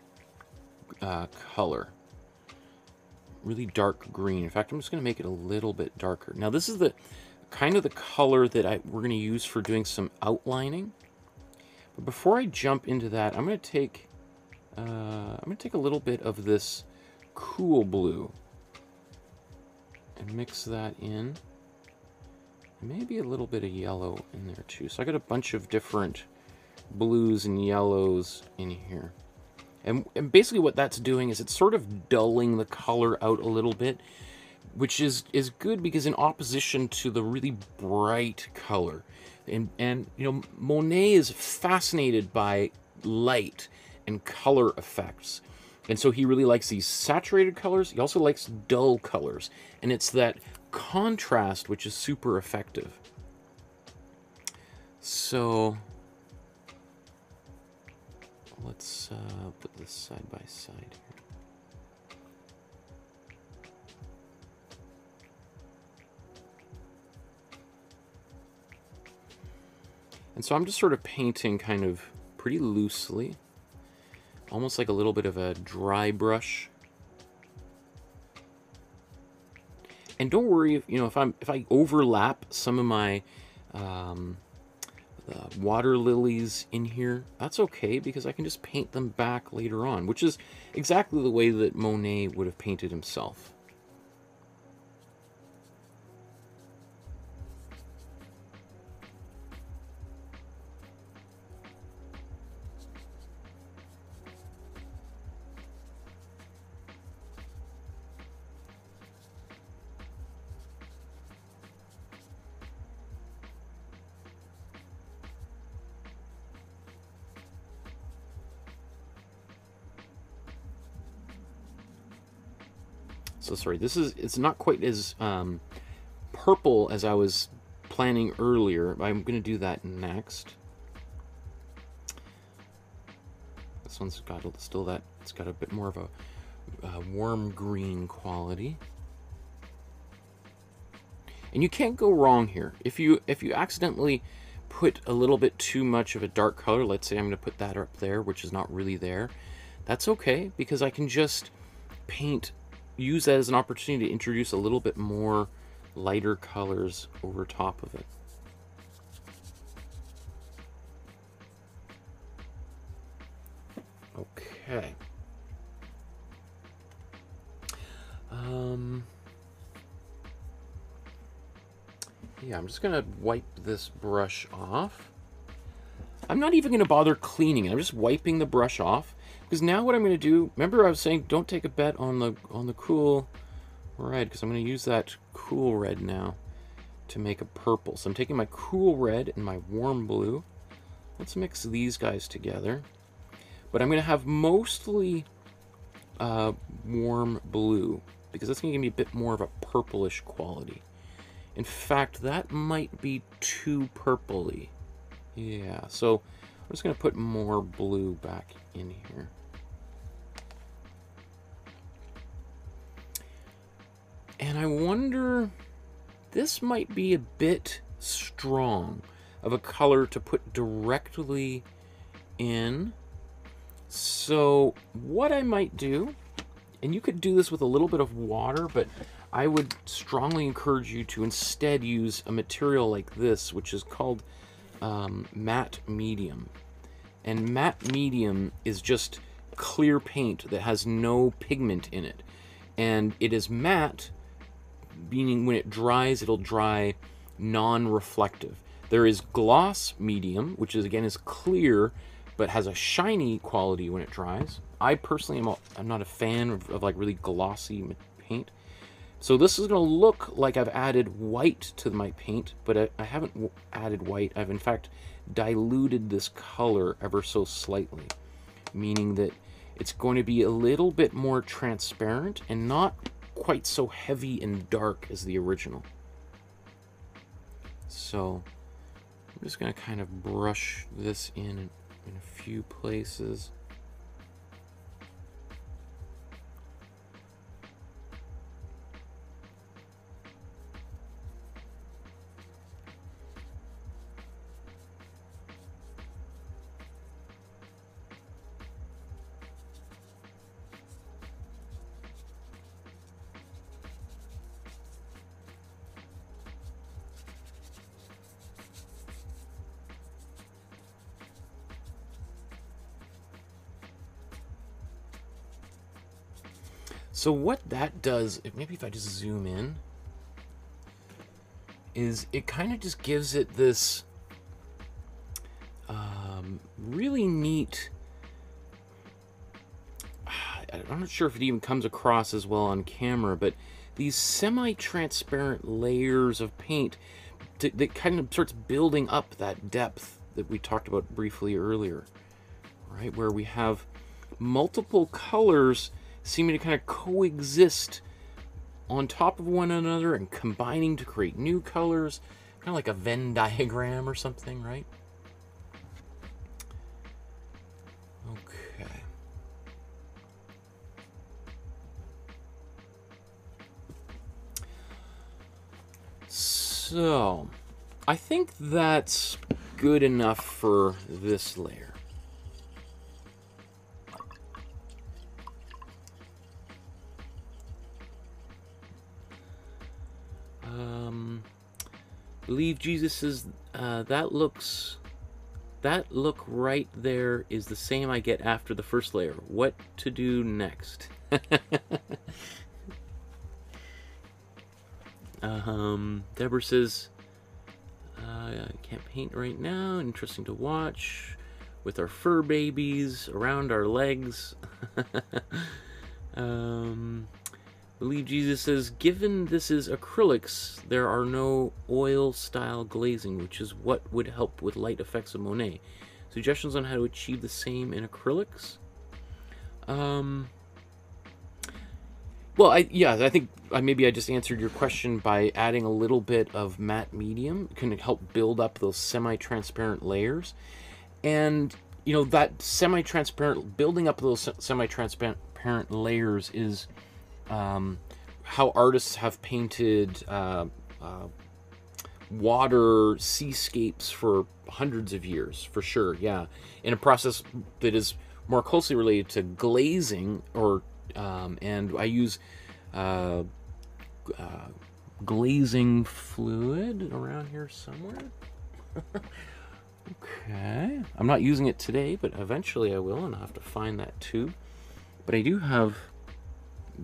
uh, color really dark green. In fact, I'm just going to make it a little bit darker. Now, this is the kind of the color that I, we're going to use for doing some outlining. But before I jump into that, I'm going to take uh, I'm going to take a little bit of this cool blue and mix that in. Maybe a little bit of yellow in there too. So I got a bunch of different blues and yellows in here. And, and basically what that's doing is it's sort of dulling the color out a little bit, which is, is good because in opposition to the really bright color, and, and you know, Monet is fascinated by light and color effects. And so he really likes these saturated colors. He also likes dull colors. And it's that contrast which is super effective. So let's uh, put this side by side here. And so I'm just sort of painting kind of pretty loosely, almost like a little bit of a dry brush. And don't worry if, you know, if I'm, if I overlap some of my, um, Uh, water lilies in here, that's okay because I can just paint them back later on, which is exactly the way that Monet would have painted himself. Sorry, this is it's not quite as um, purple as I was planning earlier. I'm going to do that next. This one's got still that, it's got a bit more of a, warm green quality. And you can't go wrong here. If you if you accidentally put a little bit too much of a dark color, let's say I'm to put that up there, which is not really there, that's okay because I can just paint, use that as an opportunity to introduce a little bit more lighter colors over top of it. Okay. Um, yeah, I'm just going to wipe this brush off. I'm not even going to bother cleaning it. I'm just wiping the brush off. Because now what I'm going to do, remember I was saying don't take a bet on the on the cool red, because I'm going to use that cool red now to make a purple. So I'm taking my cool red and my warm blue. Let's mix these guys together. But I'm going to have mostly uh, warm blue, because that's going to give me a bit more of a purplish quality. In fact, that might be too purpley. Yeah, so I'm just going to put more blue back in here. And I wonder, this might be a bit strong of a color to put directly in. So what I might do, and you could do this with a little bit of water, but I would strongly encourage you to instead use a material like this, which is called um, matte medium. And matte medium is just clear paint that has no pigment in it. And it is matte meaning when it dries, it'll dry non-reflective. There is gloss medium, which is again is clear, but has a shiny quality when it dries. I personally am a, I'm not a fan of, of like really glossy paint. So this is going to look like I've added white to my paint, but I, I haven't added white. I've in fact diluted this color ever so slightly, meaning that it's going to be a little bit more transparent and not quite so heavy and dark as the original. So I'm just going to kind of brush this in in a few places. So what that does, maybe if I just zoom in, is it kind of just gives it this um, really neat. I'm not sure if it even comes across as well on camera, but these semi-transparent layers of paint to, that kind of starts building up that depth that we talked about briefly earlier, right? Where we have multiple colors seeming to kind of coexist on top of one another and combining to create new colors, kind of like a Venn diagram or something, right? Okay. So, I think that's good enough for this layer. Believe Jesus is uh, that looks that look right there is the same I get after the first layer. What to do next? um, Deborah says, uh, I can't paint right now. Interesting to watch with our fur babies around our legs. um, believe Jesus says, given this is acrylics, there are no oil style glazing, which is what would help with light effects of Monet. Suggestions on how to achieve the same in acrylics? Um, Well, I yeah, I think uh, maybe I just answered your question by adding a little bit of matte medium can help build up those semi-transparent layers, and you know that semi-transparent building up those semi-transparent layers is um, how artists have painted uh, uh, water seascapes for hundreds of years, for sure. Yeah, in a process that is more closely related to glazing, or um, and I use uh, uh, glazing fluid around here somewhere. okay, I'm not using it today, but eventually I will, and I'll have to find that tube. But I do have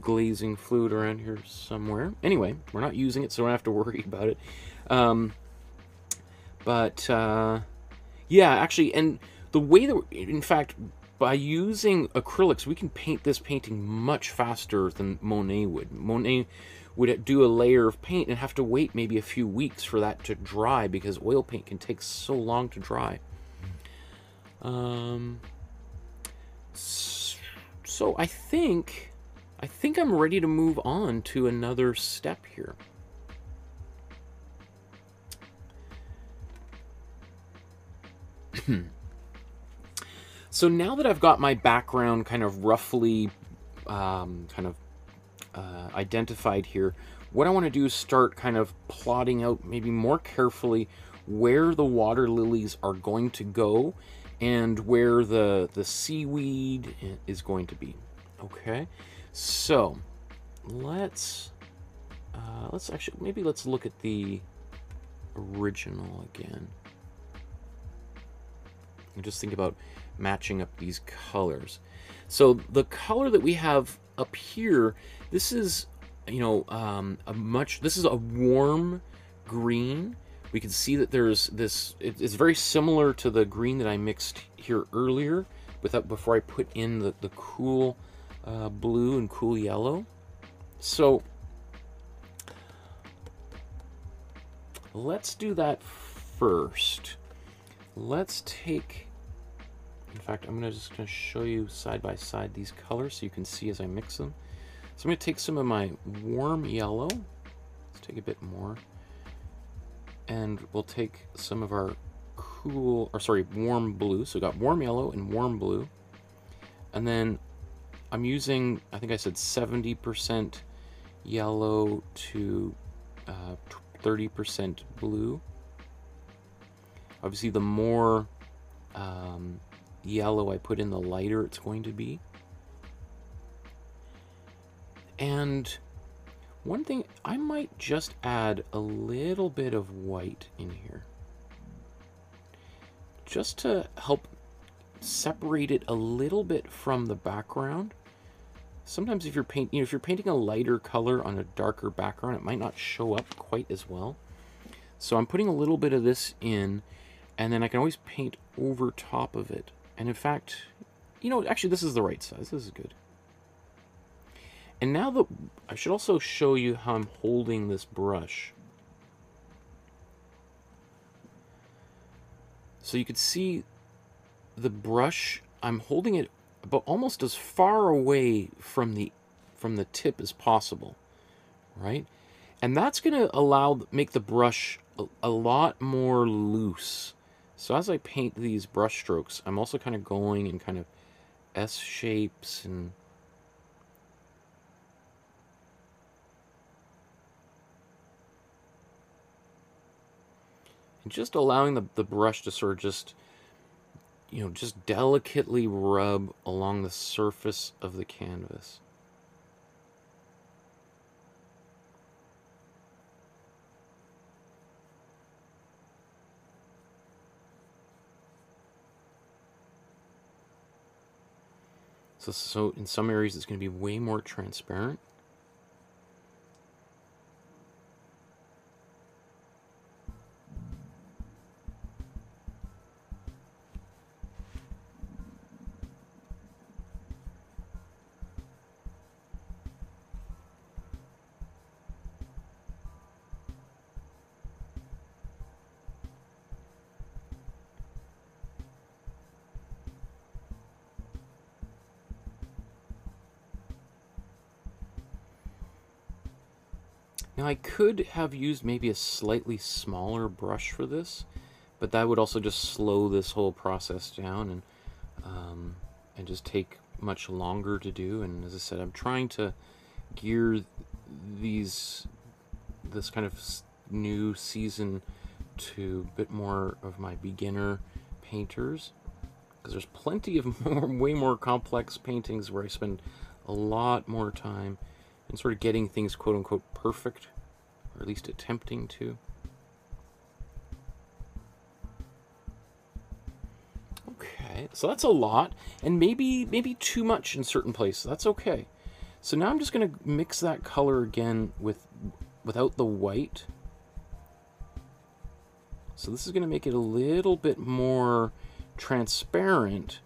glazing fluid around here somewhere. Anyway, we're not using it, so I don't have to worry about it. Um, but uh, yeah, actually, and the way that, in fact, by using acrylics, we can paint this painting much faster than Monet would. Monet would do a layer of paint and have to wait maybe a few weeks for that to dry because oil paint can take so long to dry. Um, so I think, I think I'm ready to move on to another step here. so now that I've got my background kind of roughly um, kind of uh, identified here, what I want to do is start kind of plotting out maybe more carefully where the water lilies are going to go and where the, the seaweed is going to be. Okay, so let's uh, let's actually maybe let's look at the original again and just think about matching up these colors. So the color that we have up here, this is, you know, um, a much, this is a warm green. We can see that there's this, it's very similar to the green that I mixed here earlier without, before I put in the, the cool uh, blue and cool yellow. So let's do that first let's take, in fact, I'm gonna just gonna show you side by side these colors so you can see as I mix them. So I'm gonna take some of my warm yellow, let's take a bit more, and we'll take some of our cool, or sorry, warm blue. So we got warm yellow and warm blue. And then I'm using, I think I said 70% yellow to 30% uh, blue. Obviously, the more um, yellow I put in, the lighter it's going to be. And one thing, I might just add a little bit of white in here. Just to help separate it a little bit from the background. Sometimes if you're paint, you know, if you're painting a lighter color on a darker background, it might not show up quite as well. So I'm putting a little bit of this in and then I can always paint over top of it. And in fact, you know, actually this is the right size. This is good. And now that I should also show you how I'm holding this brush. So you can see the brush, I'm holding it but almost as far away from the from the tip as possible, right? And that's going to allow make the brush a, a lot more loose so as I paint these brush strokes, I'm also kind of going in kind of S shapes and and just allowing the, the brush to sort of just you know just delicately rub along the surface of the canvas So, so in some areas it's going to be way more transparent. Now I could have used maybe a slightly smaller brush for this, but that would also just slow this whole process down and um, and just take much longer to do. And as I said, I'm trying to gear these this kind of new season to a bit more of my beginner painters because there's plenty of more, way more complex paintings where I spend a lot more time and sort of getting things quote unquote perfect, or at least attempting to. Okay, so that's a lot, and maybe maybe too much in certain places. That's okay. So now I'm just going to mix that color again with without the white. So this is going to make it a little bit more transparent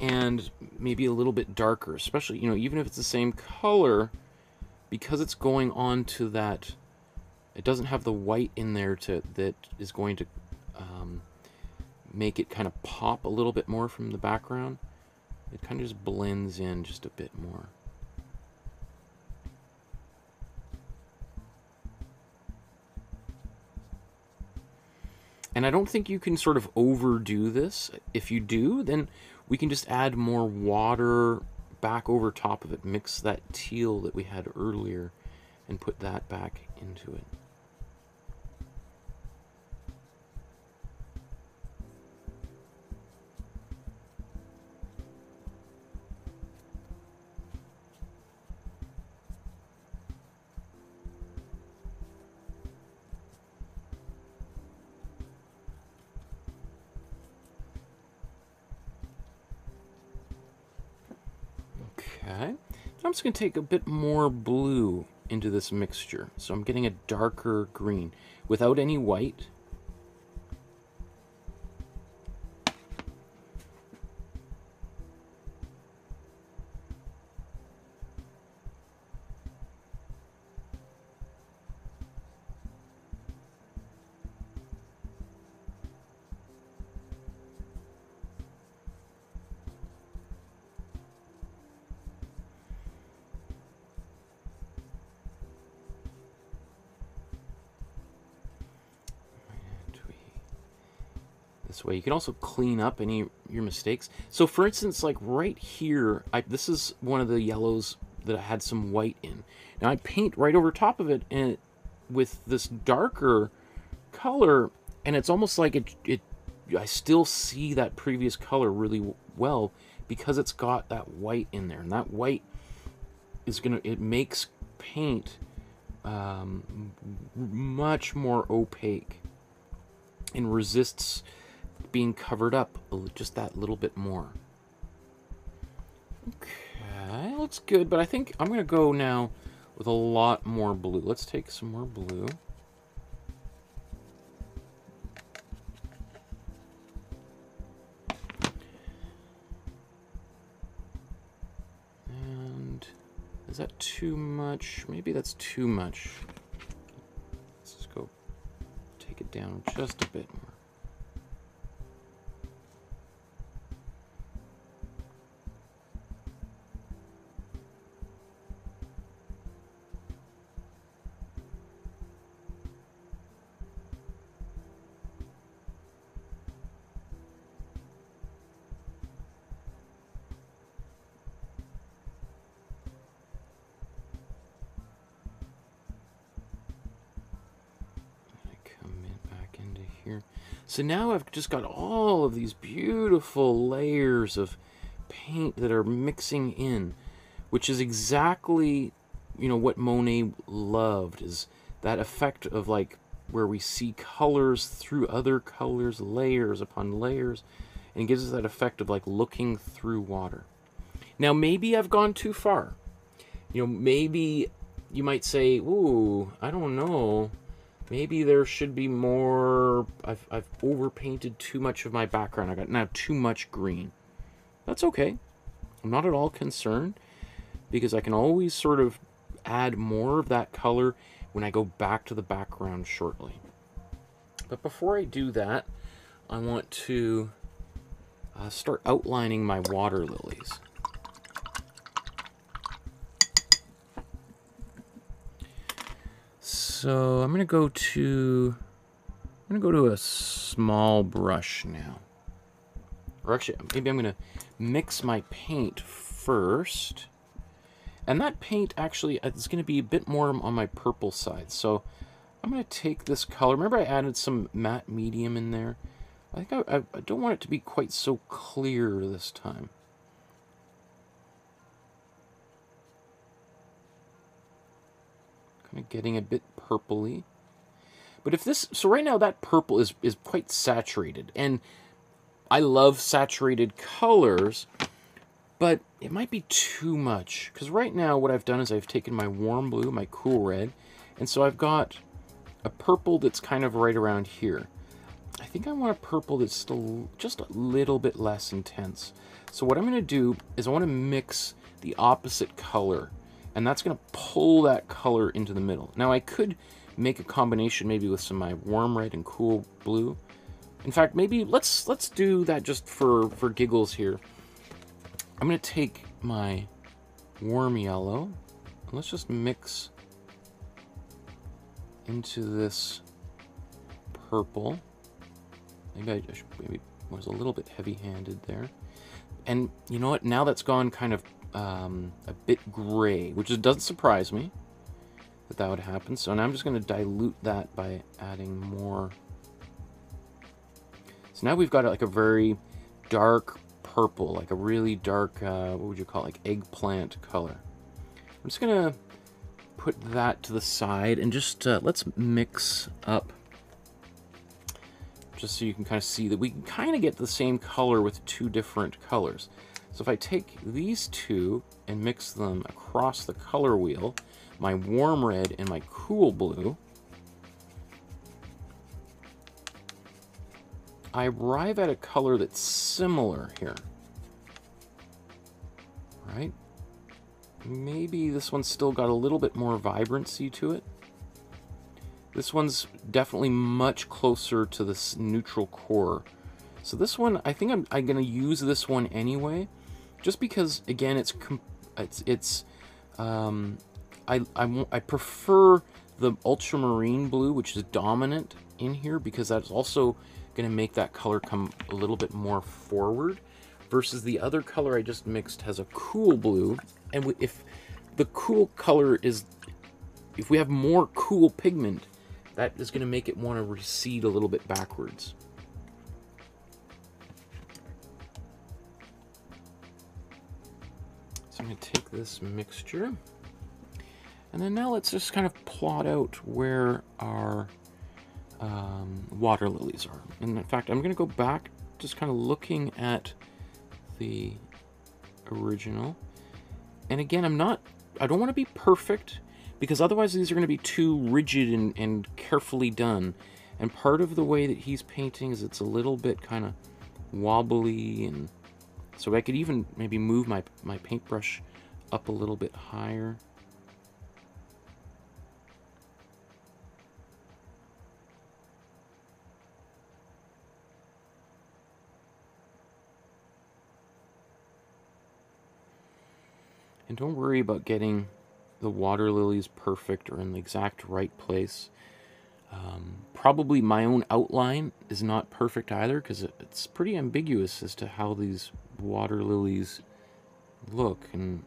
and maybe a little bit darker, especially, you know, even if it's the same color, because it's going on to that, it doesn't have the white in there to that is going to um, make it kind of pop a little bit more from the background. It kind of just blends in just a bit more. And I don't think you can sort of overdo this. If you do, then we can just add more water back over top of it. Mix that teal that we had earlier and put that back into it. Just going to take a bit more blue into this mixture. So I'm getting a darker green without any white. You can also clean up any your mistakes. So for instance, like right here, I, this is one of the yellows that I had some white in. Now I paint right over top of it and with this darker color and it's almost like it, it I still see that previous color really well because it's got that white in there and that white is gonna it makes paint um, much more opaque and resists being covered up just that little bit more. Okay, looks good, but I think I'm going to go now with a lot more blue. Let's take some more blue. And is that too much? Maybe that's too much. Let's just go take it down just a bit more. So now I've just got all of these beautiful layers of paint that are mixing in, which is exactly, you know, what Monet loved is that effect of like where we see colors through other colors, layers upon layers, and gives us that effect of like looking through water. Now, maybe I've gone too far. You know, maybe you might say, ooh, I don't know. Maybe there should be more... I've, I've overpainted too much of my background. I got now too much green. That's okay. I'm not at all concerned because I can always sort of add more of that color when I go back to the background shortly. But before I do that, I want to uh, start outlining my water lilies. So I'm to go to I'm to go to a small brush now. Or actually, maybe I'm to mix my paint first. And that paint actually uh, is going to be a bit more on my purple side. So I'm to take this color. Remember I added some matte medium in there? I think I, I, don't want it to be quite so clear this time. Kind of getting a bit purpley. But if this, so right now that purple is, is quite saturated. And I love saturated colors, but it might be too much. Because right now what I've done is I've taken my warm blue, my cool red, and so I've got a purple that's kind of right around here. I think I want a purple that's still just a little bit less intense. So what I'm going to do is I want to mix the opposite color, and that's going to pull that color into the middle. Now I could make a combination maybe with some my warm red and cool blue. In fact, maybe let's let's do that just for for giggles here. I'm gonna take my warm yellow and let's just mix into this purple. Maybe I just maybe was a little bit heavy-handed there. And you know what? Now that's gone kind of um, a bit gray, which doesn't surprise me that that would happen. So now I'm just going to dilute that by adding more. So now we've got like a very dark purple, like a really dark, uh, what would you call it, like eggplant color. I'm just going to put that to the side and just uh, let's mix up just so you can kind of see that we can kind of get the same color with two different colors. So if I take these two and mix them across the color wheel, my warm red and my cool blue, I arrive at a color that's similar here. Right? Maybe this one's still got a little bit more vibrancy to it. This one's definitely much closer to this neutral core. So this one, I think I'm, I'm going to use this one anyway, just because, again, it's it's it's um, I, I, I prefer the ultramarine blue, which is dominant in here, because that's also going to make that color come a little bit more forward, versus the other color I just mixed has a cool blue, and if the cool color is, if we have more cool pigment, that is going to make it want to recede a little bit backwards. I'm going to take this mixture and then now let's just kind of plot out where our um, water lilies are. And in fact, I'm going to go back just kind of looking at the original. And again, I'm not, I don't want to be perfect because otherwise these are going to be too rigid and, and carefully done. And part of the way that he's painting is it's a little bit kind of wobbly and so I could even maybe move my, my paintbrush up a little bit higher. And don't worry about getting the water lilies perfect or in the exact right place. Um, probably my own outline is not perfect either because it, it's pretty ambiguous as to how these water lilies look. And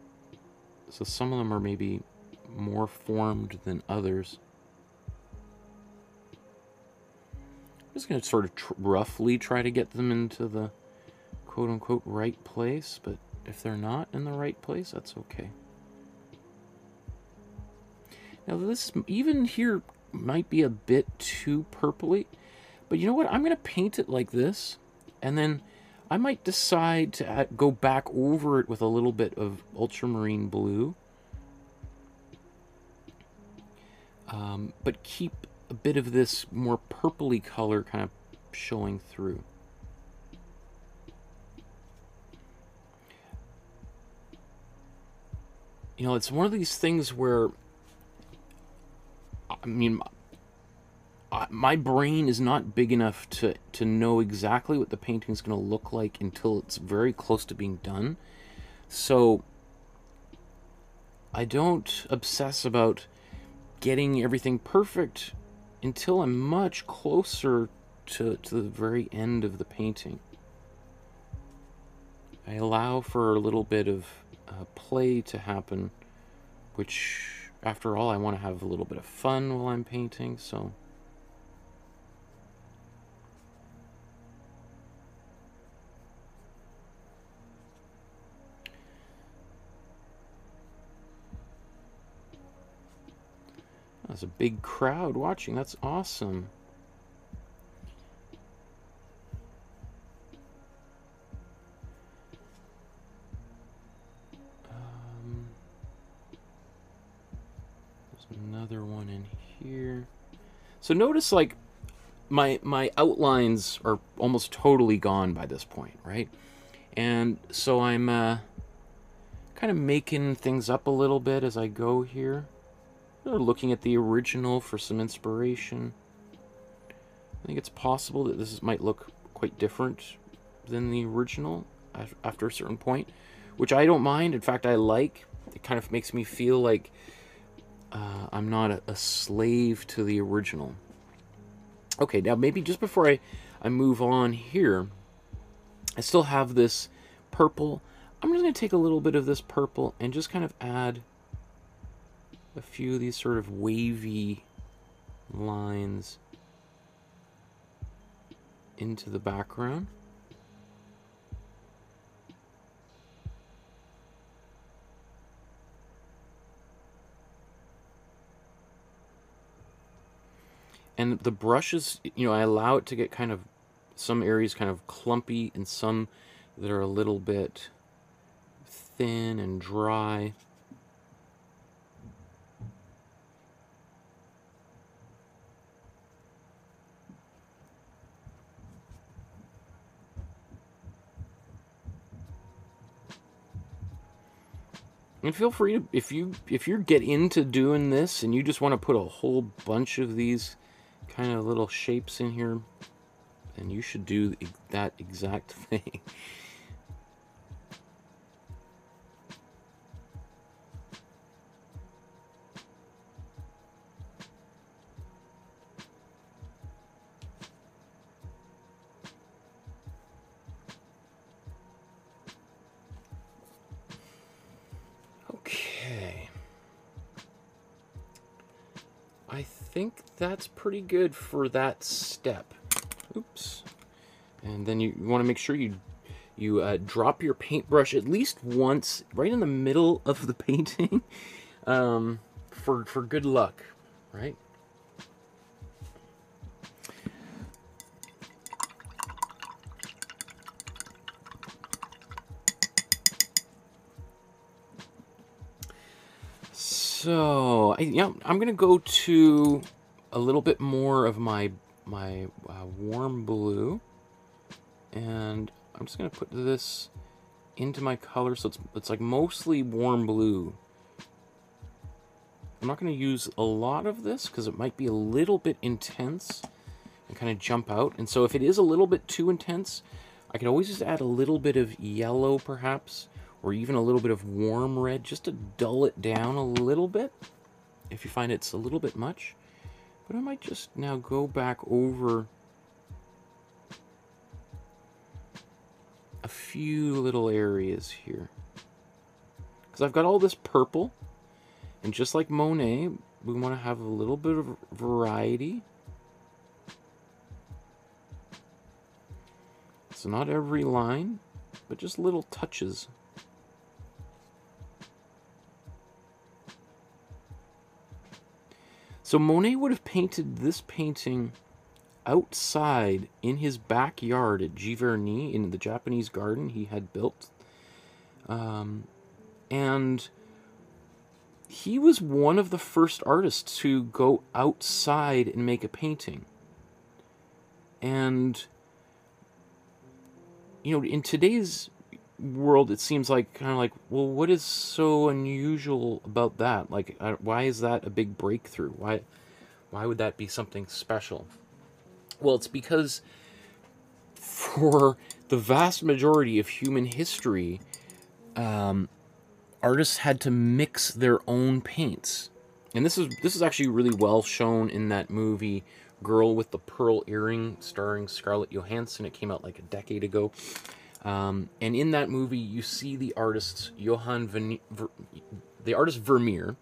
so some of them are maybe more formed than others. I'm just going to sort of tr roughly try to get them into the quote-unquote right place, but if they're not in the right place, that's okay. Now this, even here, might be a bit too purpley, but you know what? I'm going to paint it like this, and then I might decide to go back over it with a little bit of ultramarine blue. Um, but keep a bit of this more purpley color kind of showing through. you know, it's one of these things where, I mean, my brain is not big enough to, to know exactly what the painting is going to look like until it's very close to being done. So I don't obsess about getting everything perfect until I'm much closer to, to the very end of the painting. I allow for a little bit of uh, play to happen, which, after all, I want to have a little bit of fun while I'm painting, so... There's a big crowd watching. That's awesome. Um, there's another one in here. So notice like my my outlines are almost totally gone by this point, right? And so I'm uh, kind of making things up a little bit as I go here looking at the original for some inspiration. I think it's possible that this might look quite different than the original after a certain point, which I don't mind. In fact, I like. It kind of makes me feel like uh, I'm not a, a, slave to the original. Okay, now maybe just before I, I move on here, I still have this purple. I'm just going to take a little bit of this purple and just kind of add a few of these sort of wavy lines into the background. And the brushes, you know, I allow it to get kind of some areas kind of clumpy and some that are a little bit thin and dry. And feel free to if you if you get into doing this and you just want to put a whole bunch of these kind of little shapes in here, then you should do that exact thing. think that's pretty good for that step. Oops. And then you, you want to make sure you you uh, drop your paintbrush at least once right in the middle of the painting um, for, for good luck, right? So, I, yeah, I'm going to go to a little bit more of my my uh, warm blue. And I'm just going to put this into my color so it's, it's like mostly warm blue. I'm not going to use a lot of this because it might be a little bit intense and kind of jump out. And so if it is a little bit too intense, I can always just add a little bit of yellow perhaps or even a little bit of warm red just to dull it down a little bit if you find it's a little bit much. But I might just now go back over a few little areas here. Because I've got all this purple, and just like Monet, we want to have a little bit of variety. So not every line, but just little touches. So Monet would have painted this painting outside in his backyard at Giverny in the Japanese garden he had built. Um, and he was one of the first artists to go outside and make a painting. And, you know, in today's world, it seems like kind of like, well, what is so unusual about that? Like, why is that a big breakthrough? Why, why would that be something special? Well, it's because for the vast majority of human history, um, artists had to mix their own paints. and this is this is actually really well shown in that movie Girl with the Pearl Earring, starring Scarlett Johansson. It came out like a decade ago. Um, and in that movie, you see the artists Johan Vermeer, the artist Vermeer,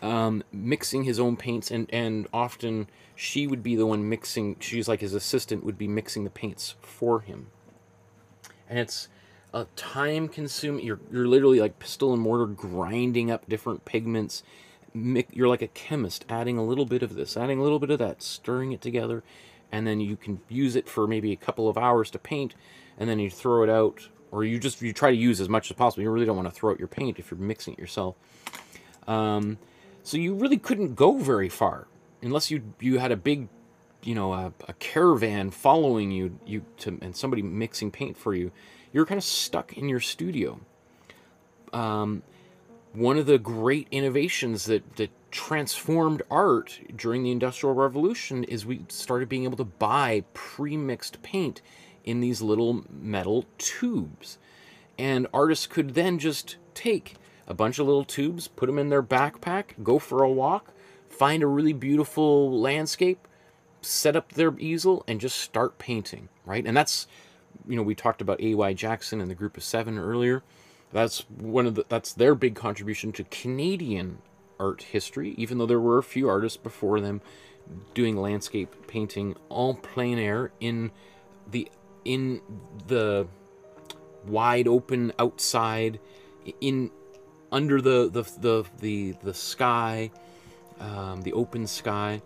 um, mixing his own paints, and and often she would be the one mixing. She's like his assistant would be mixing the paints for him. And it's a time consuming. You're you're literally like pistol and mortar grinding up different pigments. You're like a chemist, adding a little bit of this, adding a little bit of that, stirring it together, and then you can use it for maybe a couple of hours to paint, and then you throw it out, or you just you try to use as much as possible. You really don't want to throw out your paint if you're mixing it yourself. Um, so you really couldn't go very far unless you you had a big, you know, a, a caravan following you you to and somebody mixing paint for you. You're kind of stuck in your studio. Um, one of the great innovations that, that transformed art during the Industrial Revolution is we started being able to buy pre-mixed paint in these little metal tubes. And artists could then just take a bunch of little tubes, put them in their backpack, go for a walk, find a really beautiful landscape, set up their easel, and just start painting, right? And that's, you know, we talked about A.Y. Jackson and the group of seven earlier. That's one of the, that's their big contribution to Canadian art history, even though there were a few artists before them doing landscape painting en plein air in the in the wide open outside in under the the the the, the sky um, the open sky.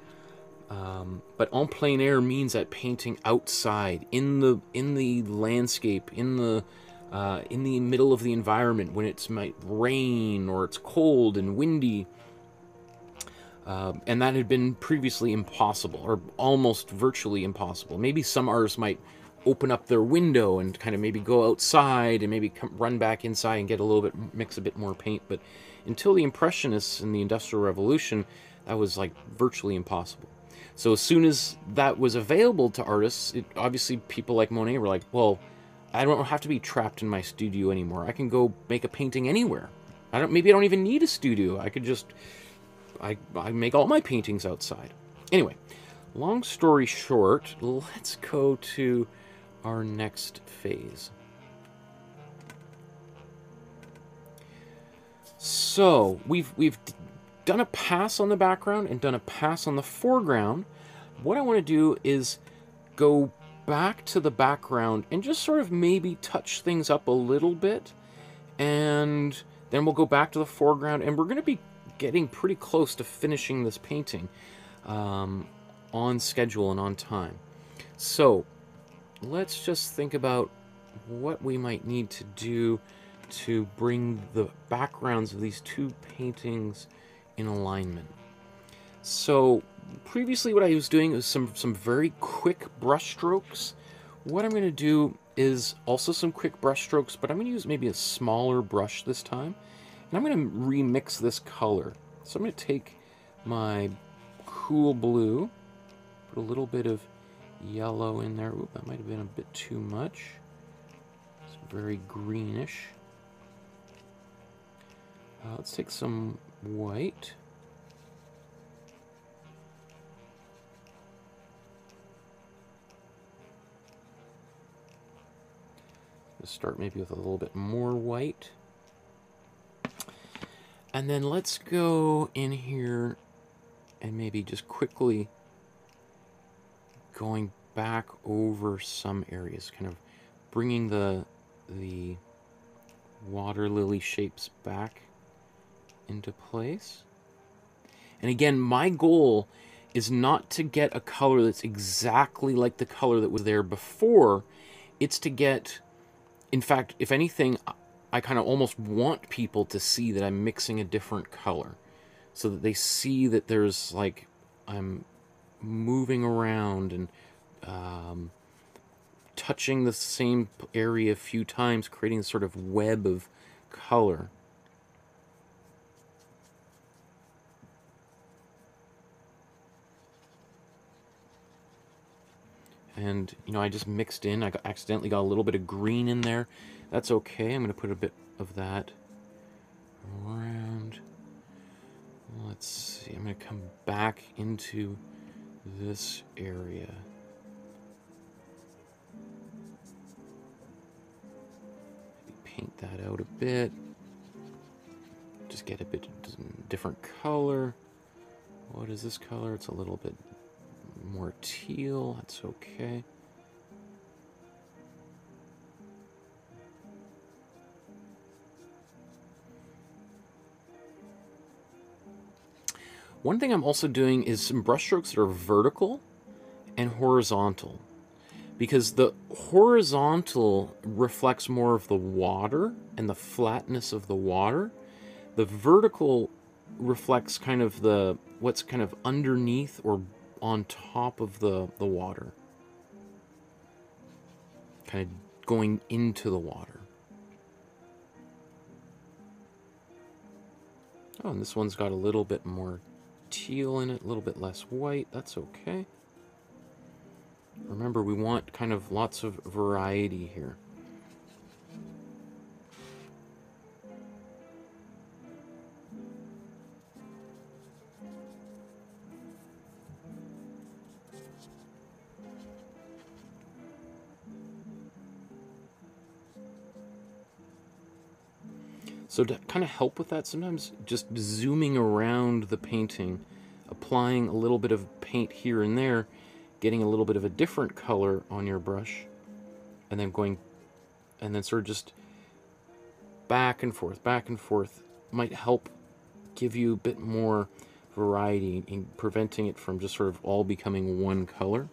Um, but en plein air means that painting outside in the in the landscape in the uh, in the middle of the environment when it's might rain or it's cold and windy. Uh, and that had been previously impossible or almost virtually impossible. Maybe some artists might open up their window and kind of maybe go outside and maybe come, run back inside and get a little bit mix a bit more paint but until the impressionists and the industrial revolution that was like virtually impossible. So as soon as that was available to artists it, obviously people like monet were like well i don't have to be trapped in my studio anymore. I can go make a painting anywhere. I don't maybe i don't even need a studio. I could just i, I make all my paintings outside. Anyway long story short let's go to our next phase. So we've we've done a pass on the background and done a pass on the foreground. What I want to do is go back to the background and just sort of maybe touch things up a little bit and then we'll go back to the foreground and we're going to be getting pretty close to finishing this painting um, on schedule and on time. So let's just think about what we might need to do to bring the backgrounds of these two paintings in alignment. So previously what I was doing was some, some very quick brush strokes. What I'm going to do is also some quick brush strokes, but I'm going to use maybe a smaller brush this time. And I'm going to remix this color. So I'm going to take my cool blue, put a little bit of yellow in there. Ooh, that might have been a bit too much. It's very greenish. Uh, let's take some white. Let's start maybe with a little bit more white. And then let's go in here and maybe just quickly going back over some areas, kind of bringing the the water lily shapes back into place. And again, my goal is not to get a color that's exactly like the color that was there before. It's to get, in fact, if anything, I kind of almost want people to see that I'm mixing a different color so that they see that there's like, I'm moving around and um, touching the same area a few times, creating a sort of web of color. And, you know, I just mixed in. I got, accidentally got a little bit of green in there. That's okay. I'm going to put a bit of that around Let's see. I'm to come back into this area. Paint that out a bit. Just get a bit different color. What is this color? It's a little bit more teal. That's okay. One thing I'm also doing is some brushstrokes that are vertical and horizontal. Because the horizontal reflects more of the water and the flatness of the water. The vertical reflects kind of the what's kind of underneath or on top of the, the water. Kind of going into the water. Oh, and this one's got a little bit more teal in it, a little bit less white. That's okay. Remember, we want kind of lots of variety here. So to kind of help with that, sometimes just zooming around the painting, applying a little bit of paint here and there, getting a little bit of a different color on your brush, and then going, and then sort of just back and forth, back and forth, might help give you a bit more variety in preventing it from just sort of all becoming one color.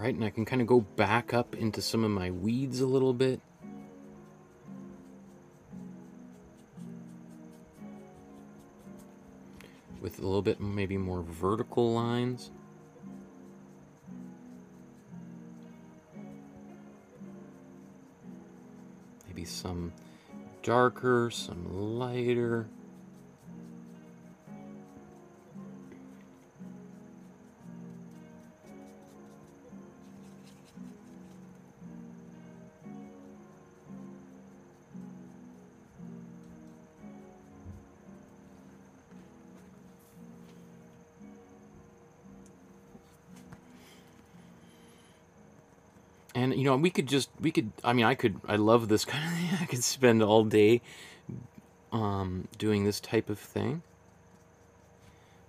Right? And I can kind of go back up into some of my weeds a little bit. Little bit maybe more vertical lines. Maybe some darker, some lighter. And we could just we could i mean i could i love this kind of thing. I could spend all day um, doing this type of thing.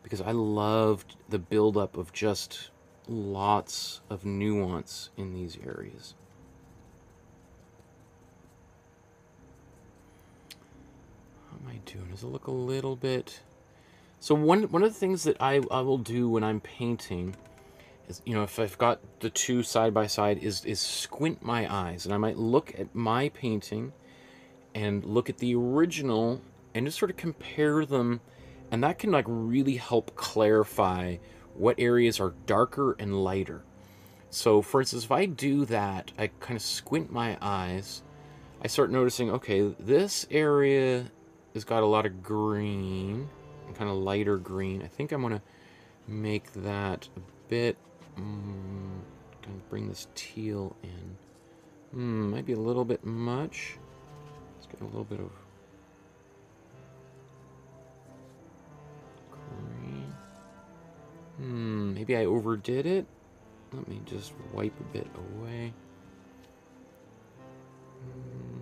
Because i loved the buildup of just lots of nuance in these areas. How am i doing? Does it look a little bit so one one of the things that i i will do when i'm painting is, you know, if I've got the two side by side, is is squint my eyes, and I might look at my painting, and look at the original, and just sort of compare them, and that can like really help clarify what areas are darker and lighter. So, for instance, if I do that, I kind of squint my eyes, I start noticing, okay, this area has got a lot of green, kind of lighter green. I think I'm to make that a bit Mm, gonna bring this teal in. Hmm, might be a little bit much. Let's get a little bit of green. Hmm, maybe I overdid it. Let me just wipe a bit away. Hmm.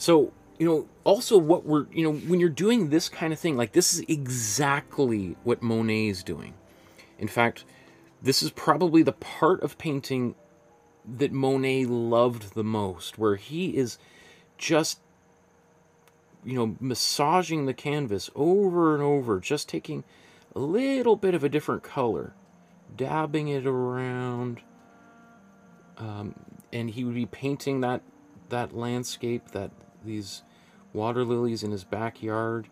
So, you know, also what we're you know when you're doing this kind of thing like this is exactly what monet is doing. In fact this is probably the part of painting that monet loved the most where he is just you know massaging the canvas over and over just taking a little bit of a different color dabbing it around um, and he would be painting that that landscape that these water lilies in his backyard.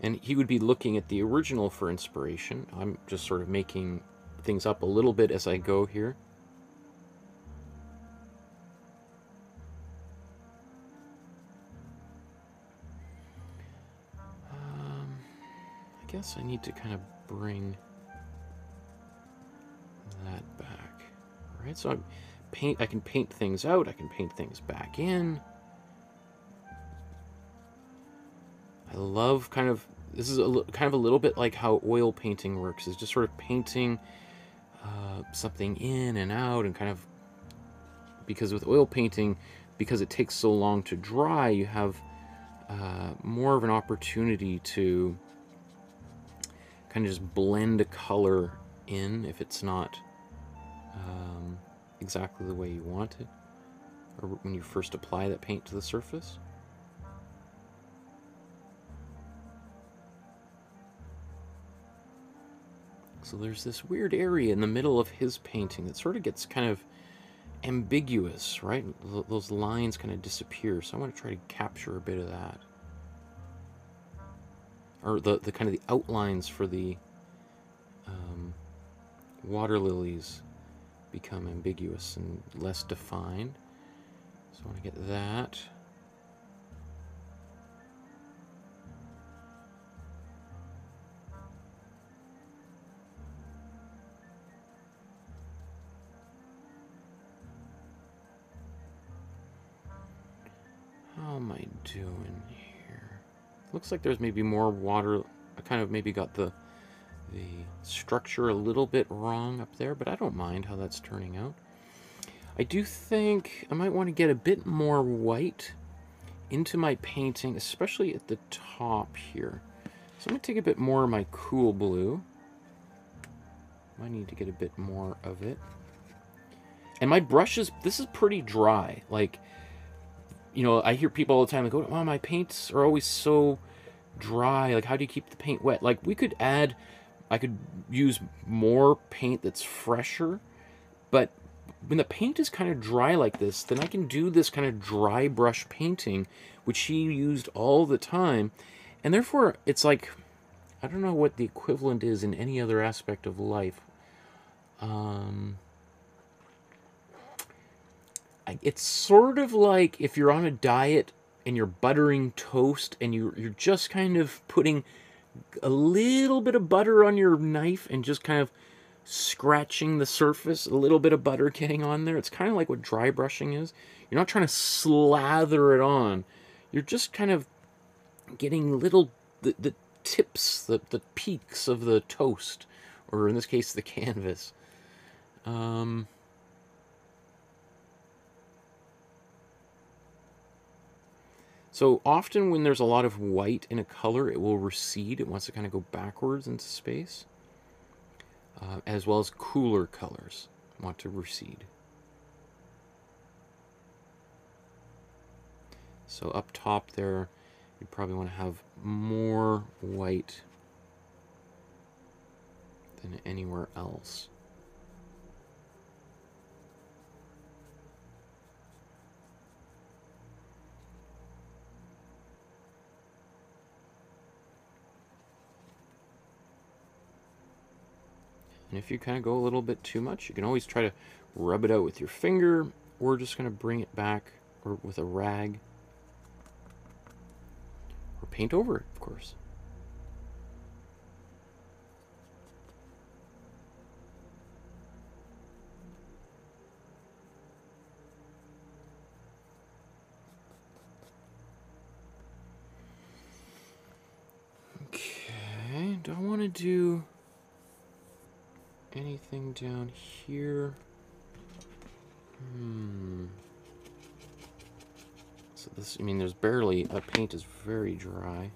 And he would be looking at the original for inspiration. I'm just sort of making things up a little bit as I go here. Um, I guess I need to kind of bring that back. Right, so I paint. I can paint things out. I can paint things back in. I love kind of this is a kind of a little bit like how oil painting works. Is just sort of painting uh, something in and out and kind of because with oil painting, because it takes so long to dry, you have uh, more of an opportunity to kind of just blend a color in if it's not um, exactly the way you want it, or when you first apply that paint to the surface. So there's this weird area in the middle of his painting that sort of gets kind of ambiguous, right? those lines kind of disappear. So I want to try to capture a bit of that. Or the, the kind of the outlines for the um, water lilies become ambiguous and less defined. So I want to get that. How am I doing here? Looks like there's maybe more water. I kind of maybe got the the structure a little bit wrong up there, but I don't mind how that's turning out. I do think I might want to get a bit more white into my painting, especially at the top here. So I'm going to take a bit more of my cool blue. I need to get a bit more of it. And my brushes, this is pretty dry. Like, you know, I hear people all the time, go, oh, my paints are always so dry. Like, how do you keep the paint wet? Like, we could add I could use more paint that's fresher, but when the paint is kind of dry like this, then I can do this kind of dry brush painting, which he used all the time. And therefore, it's like, I don't know what the equivalent is in any other aspect of life. Um, it's sort of like if you're on a diet and you're buttering toast and you, you're just kind of putting a little bit of butter on your knife and just kind of scratching the surface, a little bit of butter getting on there. It's kind of like what dry brushing is. You're not trying to slather it on. You're just kind of getting little the, the tips, the, the peaks of the toast, or in this case, the canvas. Um, So often when there's a lot of white in a color, it will recede. It wants to kind of go backwards into space, uh, as well as cooler colors want to recede. So up top there, you probably want to have more white than anywhere else. And if you kind of go a little bit too much, you can always try to rub it out with your finger, or just going to bring it back or with a rag. Or paint over it, of course. Okay, do I want to do anything down here? Hmm. So this, I mean, there's barely, the paint is very dry.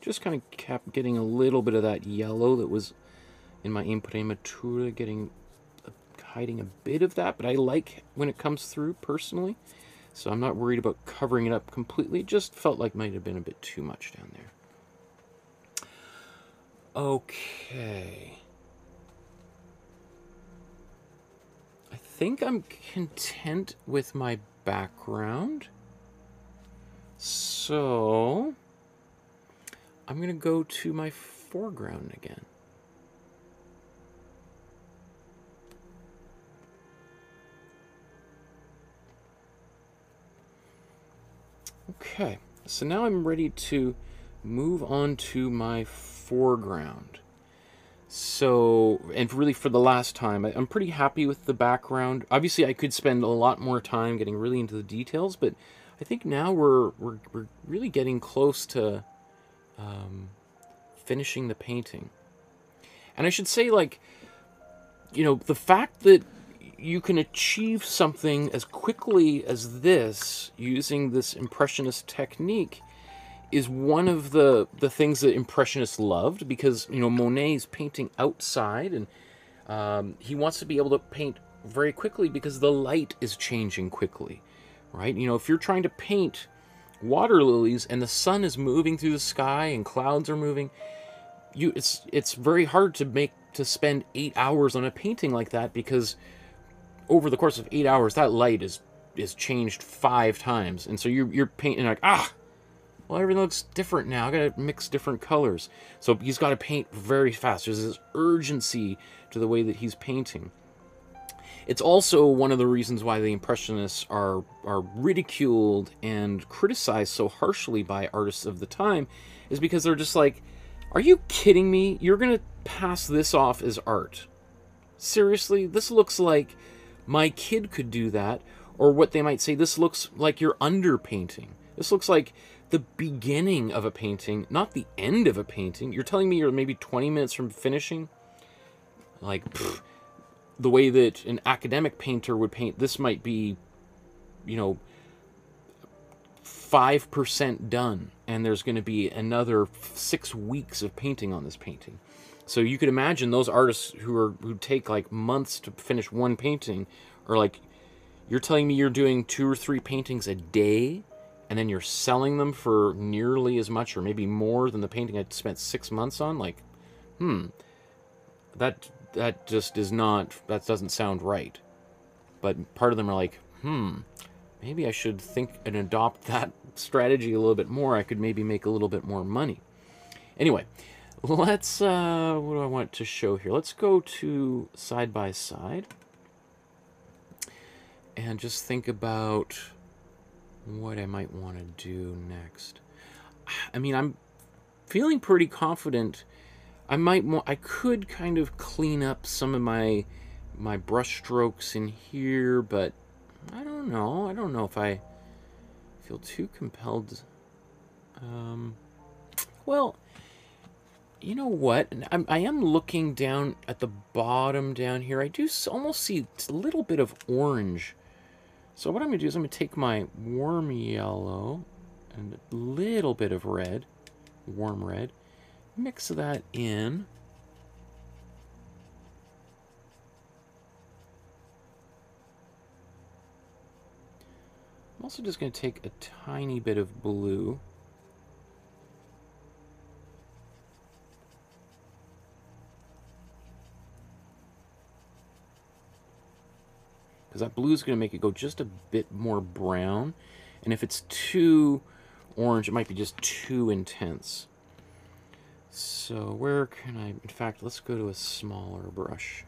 Just kind of kept getting a little bit of that yellow that was in my Imprimatura, getting, uh, hiding a bit of that, but I like when it comes through personally. So I'm not worried about covering it up completely. It just felt like might have been a bit too much down there. Okay. I think I'm content with my background. So I'm going to go to my foreground again. Okay, so now I'm ready to move on to my foreground. So, and really for the last time, I, am pretty happy with the background. Obviously, I could spend a lot more time getting really into the details, but I think now we're, we're, we're really getting close to um, finishing the painting. And I should say, like, you know, the fact that you can achieve something as quickly as this using this impressionist technique is one of the the things that impressionists loved because you know Monet is painting outside and um, he wants to be able to paint very quickly because the light is changing quickly right? You know if you're trying to paint water lilies and the sun is moving through the sky and clouds are moving you it's it's very hard to make to spend eight hours on a painting like that because over the course of eight hours, that light is is changed five times, and so you're you're painting like ah, well everything looks different now. I got to mix different colors, so he's got to paint very fast. There's this urgency to the way that he's painting. It's also one of the reasons why the Impressionists are are ridiculed and criticized so harshly by artists of the time, is because they're just like, are you kidding me? You're gonna pass this off as art? Seriously, this looks like my kid could do that. Or what they might say, this looks like you're underpainting. This looks like the beginning of a painting, not the end of a painting. You're telling me you're maybe 20 minutes from finishing? Like, pff, the way that an academic painter would paint, this might be, you know, 5% done, and there's going to be another six weeks of painting on this painting. So you could imagine those artists who are who take like months to finish one painting, or like you're telling me you're doing two or three paintings a day, and then you're selling them for nearly as much or maybe more than the painting I spent six months on. Like, hmm, that that just is not that doesn't sound right. But part of them are like, hmm, maybe I should think and adopt that strategy a little bit more. I could maybe make a little bit more money. Anyway, let's, uh, what do I want to show here? Let's go to side by side and just think about what I might want to do next. I mean, I'm feeling pretty confident. I might, I could kind of clean up some of my my brush strokes in here, but I don't know. I don't know if I feel too compelled. Um, well, you know what? I'm, I am looking down at the bottom down here. I do almost see a little bit of orange. So what I'm going to do is I'm going to take my warm yellow and a little bit of red, warm red, mix that in. I'm also just going to take a tiny bit of blue. Because that blue is going to make it go just a bit more brown. And if it's too orange, it might be just too intense. So where can I, in fact, let's go to a smaller brush.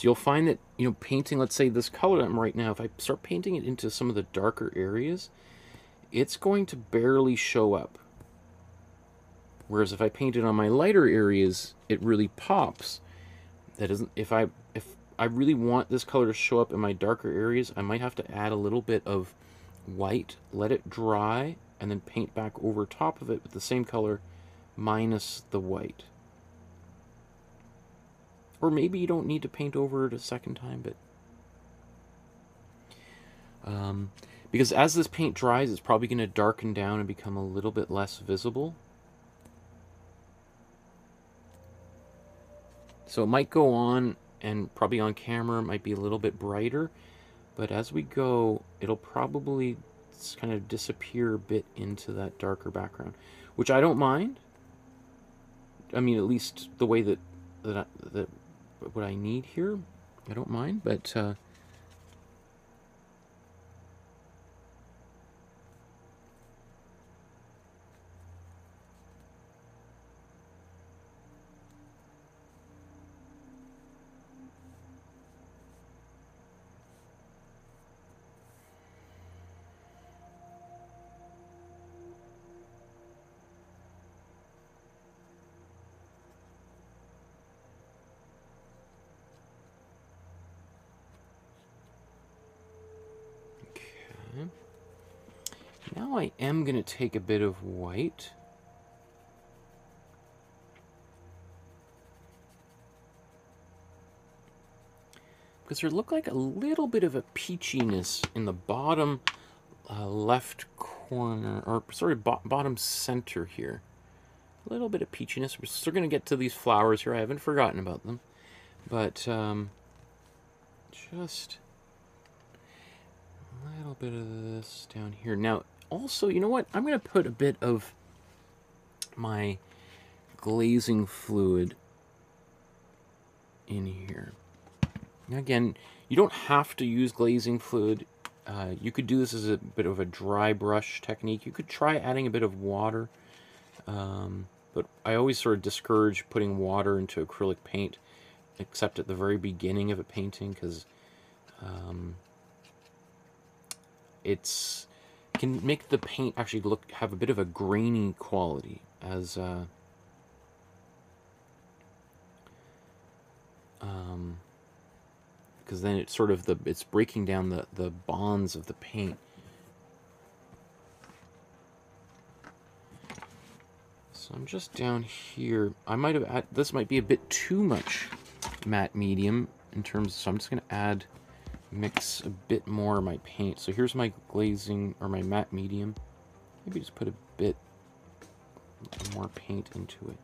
So you'll find that, you know, painting, let's say this color I'm right now, if I start painting it into some of the darker areas, it's going to barely show up. Whereas if I paint it on my lighter areas, it really pops. That isn't if I if I really want this color to show up in my darker areas, I might have to add a little bit of white, let it dry, and then paint back over top of it with the same color minus the white. Or maybe you don't need to paint over it a second time, but... Um, because as this paint dries, it's probably going to darken down and become a little bit less visible. So it might go on and probably on camera might be a little bit brighter, but as we go, it'll probably kind of disappear a bit into that darker background, which I don't mind. I mean, at least the way that that that what I need here, I don't mind, but uh, Now I am going to take a bit of white. Because there look like a little bit of a peachiness in the bottom uh, left corner, or sorry, bo bottom center here. A little bit of peachiness. We're still going to get to these flowers here. I haven't forgotten about them. But um, just a little bit of this down here. Now, also, you know what? I'm going to put a bit of my glazing fluid in here. Now again, you don't have to use glazing fluid. Uh, you could do this as a bit of a dry brush technique. You could try adding a bit of water. Um, but I always sort of discourage putting water into acrylic paint, except at the very beginning of a painting, because um, it's can make the paint actually look have a bit of a grainy quality as uh, um, because then it's sort of the it's breaking down the the bonds of the paint. So I'm just down here. I might have add, this might be a bit too much matte medium in terms. So I'm just going to add mix a bit more of my paint. So here's my glazing, or my matte medium. Maybe just put a bit more paint into it.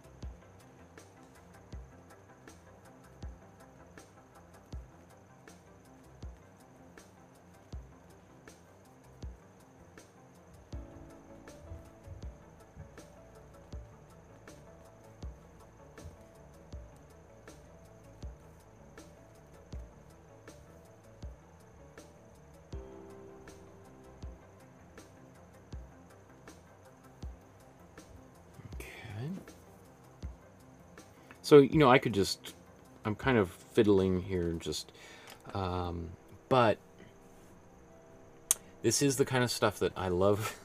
So, you know, I could just, I'm kind of fiddling here, just, um, but this is the kind of stuff that I love.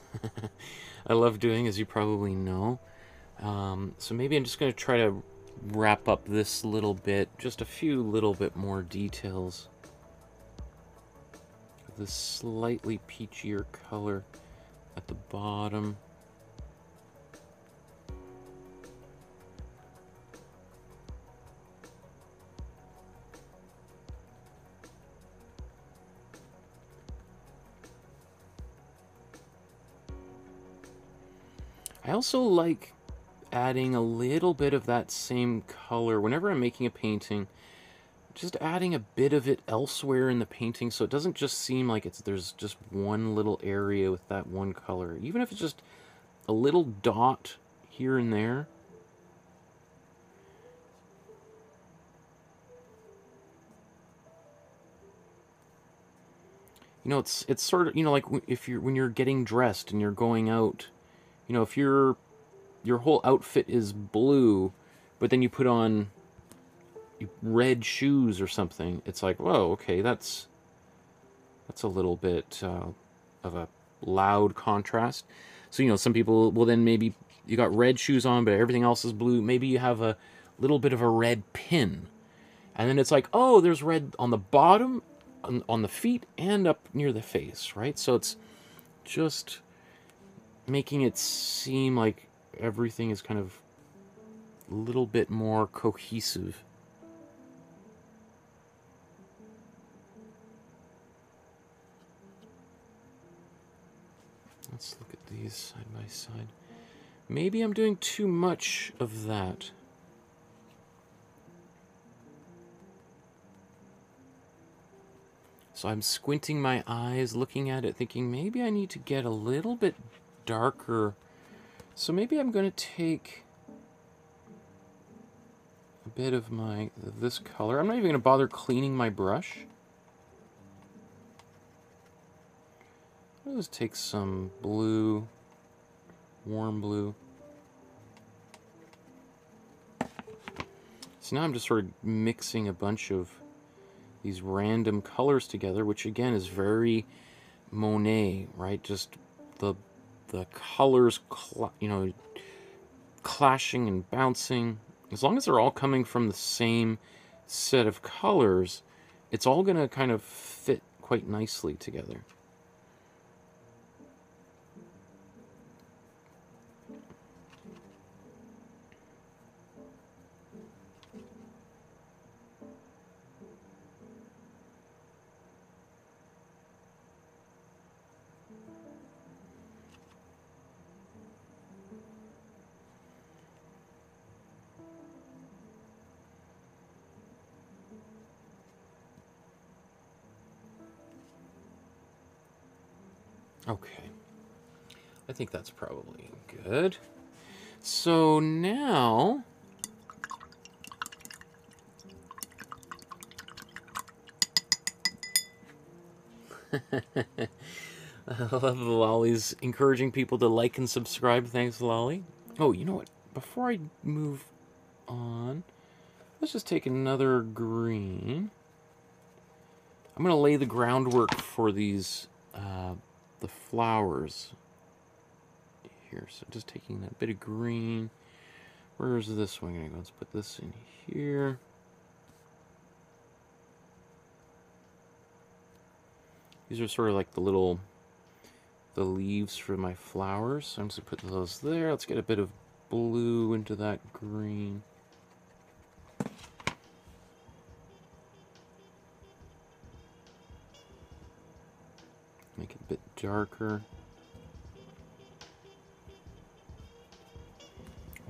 I love doing, as you probably know. Um, so maybe I'm just going to try to wrap up this little bit, just a few little bit more details. This slightly peachier color at the bottom. Also like adding a little bit of that same color. Whenever I'm making a painting just adding a bit of it elsewhere in the painting so it doesn't just seem like it's there's just one little area with that one color. Even if it's just a little dot here and there. You know it's it's sort of you know like if you're when you're getting dressed and you're going out you know, if your your whole outfit is blue, but then you put on red shoes or something, it's like, whoa, okay, that's that's a little bit uh, of a loud contrast. So you know, some people will then maybe you got red shoes on, but everything else is blue. Maybe you have a little bit of a red pin. And then it's like, oh, there's red on the bottom, on, on the feet, and up near the face, right? So it's just making it seem like everything is kind of a little bit more cohesive. Let's look at these side by side. Maybe I'm doing too much of that. So I'm squinting my eyes, looking at it, thinking maybe I need to get a little bit darker. So maybe I'm going to take a bit of my this color. I'm not even going to bother cleaning my brush. Let's take some blue, warm blue. So now I'm just sort of mixing a bunch of these random colors together, which again is very Monet, right? Just the the colors, you know, clashing and bouncing. As long as they're all coming from the same set of colors, it's all going to kind of fit quite nicely together. Think that's probably good. So now... I love the lollies encouraging people to like and subscribe. Thanks, Lolly. Oh, you know what? Before I move on, let's just take another green. I'm going to lay the groundwork for these uh, the flowers here. So just taking that bit of green. Where's this one going to go? Let's put this in here. These are sort of like the little, the leaves for my flowers. So I'm just going to put those there. Let's get a bit of blue into that green. Make it a bit darker.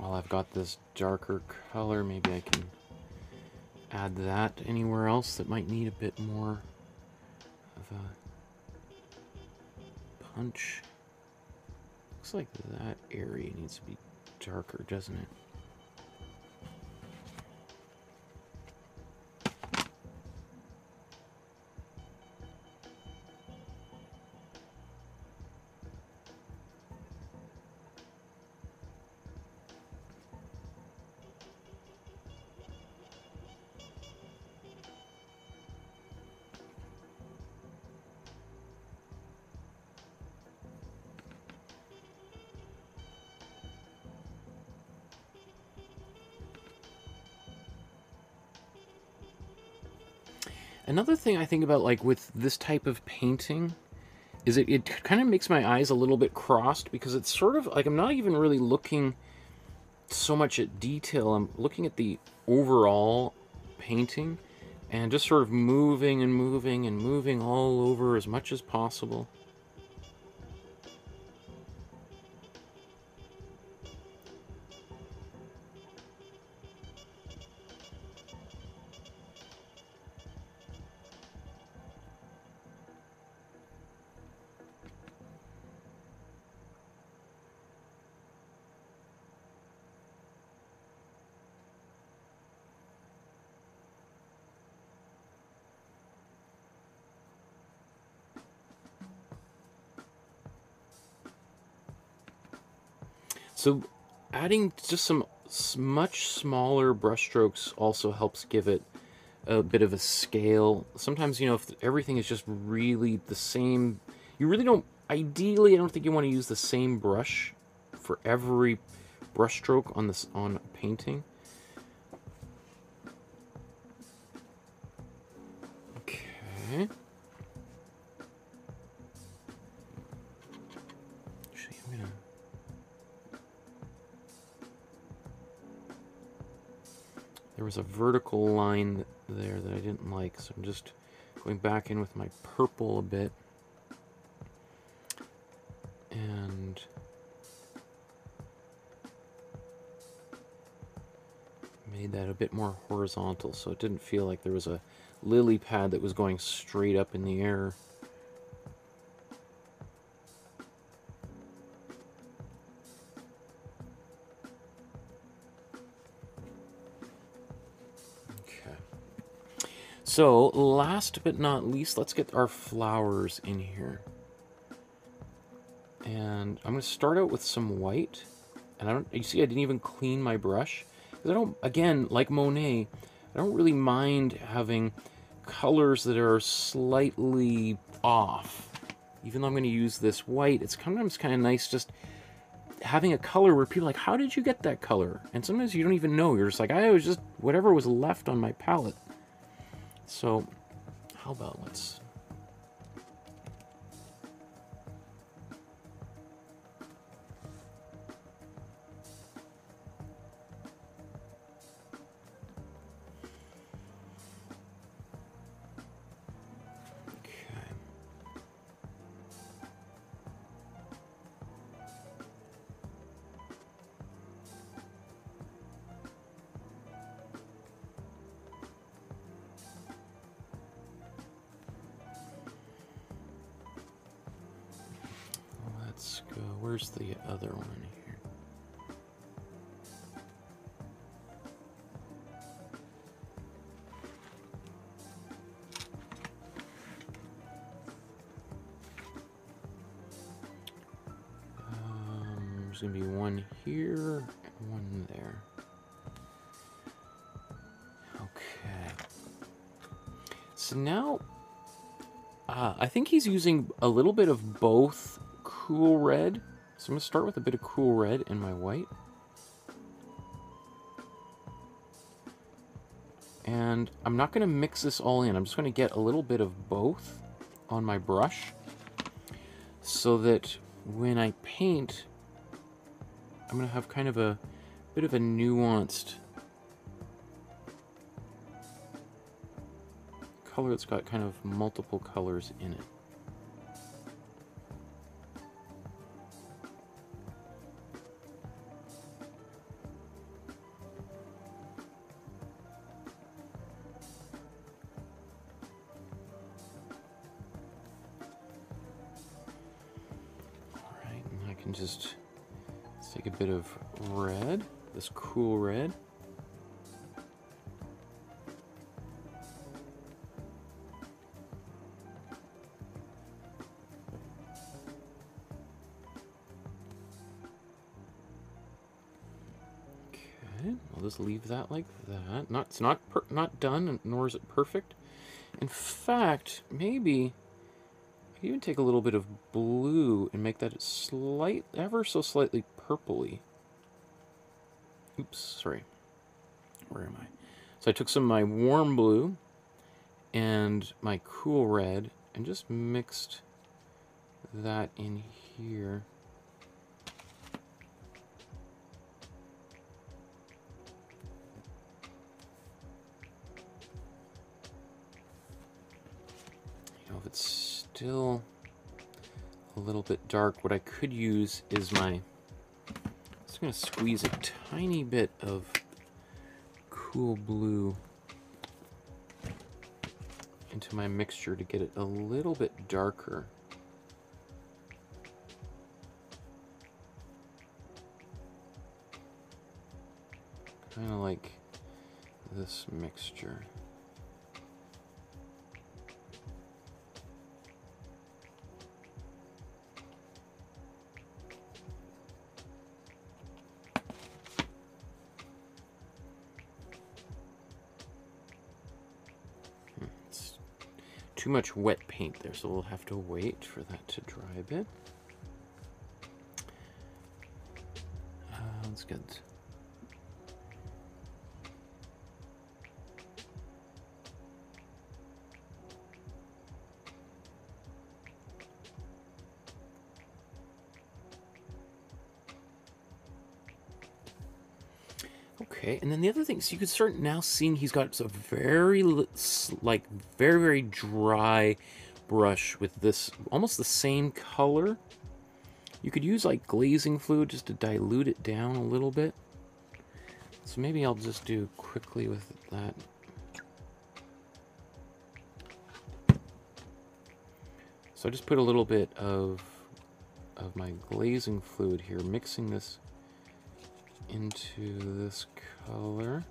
While I've got this darker color, maybe I can add that anywhere else that might need a bit more of a punch. Looks like that area needs to be darker, doesn't it? Another thing I think about, like, with this type of painting is it, it kind of makes my eyes a little bit crossed because it's sort of like I'm not even really looking so much at detail. I'm looking at the overall painting and just sort of moving and moving and moving all over as much as possible. So adding just some much smaller brushstrokes also helps give it a bit of a scale. Sometimes, you know, if everything is just really the same, you really don't, ideally, I don't think you want to use the same brush for every brushstroke on this on painting. Like, so I'm just going back in with my purple a bit. And made that a bit more horizontal so it didn't feel like there was a lily pad that was going straight up in the air. So, last but not least, let's get our flowers in here. And I'm to start out with some white. And I don't, you see, I didn't even clean my brush. Because I don't, again, like Monet, I don't really mind having colors that are slightly off. Even though I'm to use this white, it's sometimes kind of nice just having a color where people like, how did you get that color? And sometimes you don't even know. You're just like, I was just, whatever was left on my palette. So, how about let's gonna be one here and one there. Okay. So now, uh, I think he's using a little bit of both cool red. So I'm gonna start with a bit of cool red in my white. And I'm not gonna mix this all in. I'm just gonna get a little bit of both on my brush so that when I paint, I'm gonna have kind of a bit of a nuanced color that's got kind of multiple colors in it. Bit of red, this cool red. Okay, I'll just leave that like that. Not it's not not done, nor is it perfect. In fact, maybe even take a little bit of blue and make that slight, ever so slightly purpley. Oops, sorry. Where am I? So I took some of my warm blue and my cool red and just mixed that in here. You know, if it's still a little bit dark, what I could use is my. I'm just gonna squeeze a tiny bit of cool blue into my mixture to get it a little bit darker. Kind of like this mixture. Too much wet paint there, so we'll have to wait for that to dry a bit. Uh, let's That's Okay, and then the other thing, so you can start now seeing he's got a very, like, very, very dry brush with this, almost the same color. You could use, like, glazing fluid just to dilute it down a little bit. So maybe I'll just do quickly with that. So I just put a little bit of, of my glazing fluid here, mixing this into this color.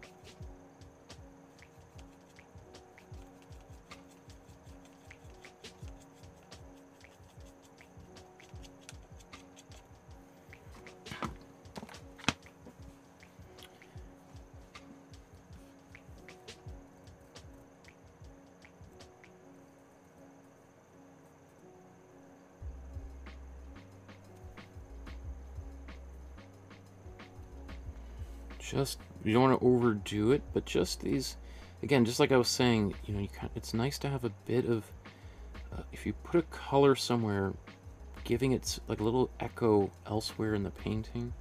Just you don't want to overdo it but just these again just like I was saying you know you it's nice to have a bit of uh, if you put a color somewhere giving it like a little echo elsewhere in the painting.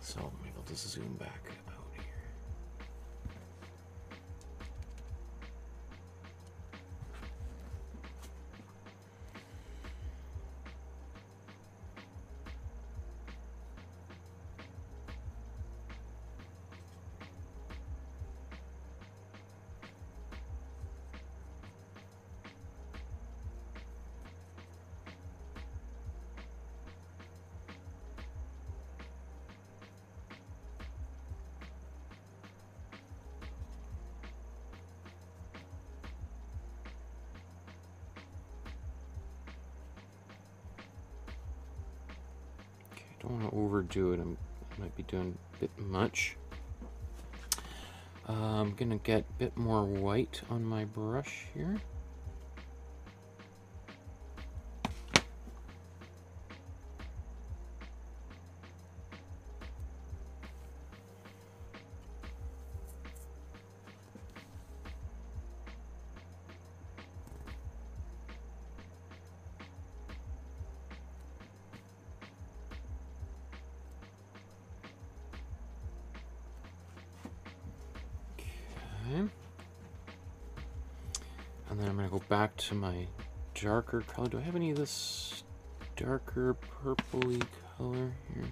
So maybe I'll just zoom back overdo it. I'm, I might be doing a bit much. Uh, I'm to get a bit more white on my brush here. To my darker color. Do I have any of this darker purpley color here?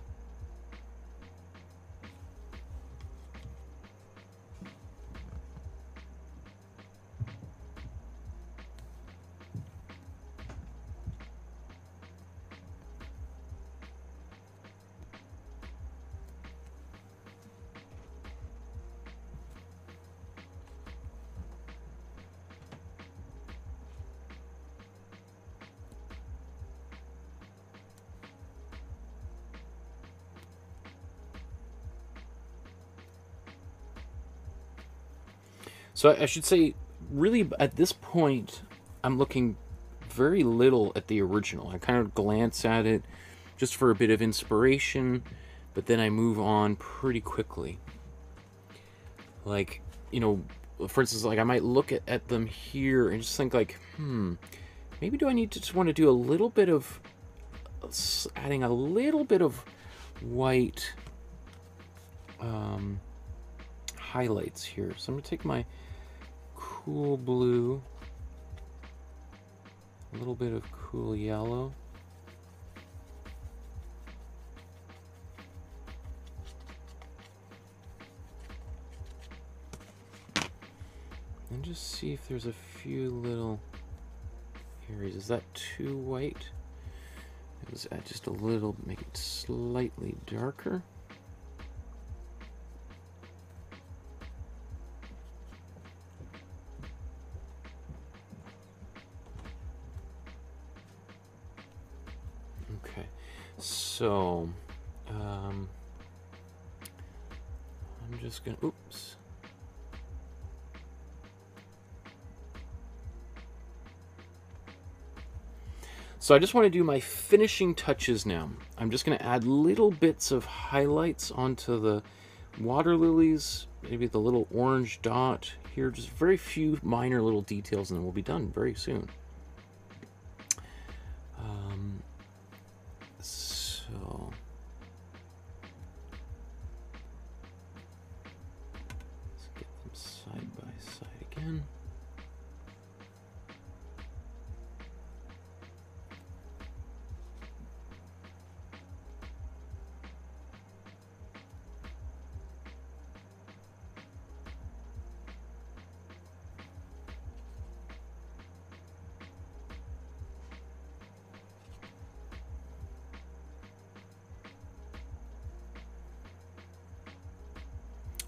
So I should say, really, at this point, I'm looking very little at the original. I kind of glance at it just for a bit of inspiration, but then I move on pretty quickly. Like, you know, for instance, like I might look at, at them here and just think like, hmm, maybe do I need to just want to do a little bit of adding a little bit of white um, highlights here. So I'm to take my cool blue, a little bit of cool yellow. And just see if there's a few little areas. Is that too white? Let's add just a little, make it slightly darker. So, um, I'm just gonna, oops. So I just want to do my finishing touches now. I'm just going to add little bits of highlights onto the water lilies, maybe the little orange dot here, just very few minor little details and then we'll be done very soon.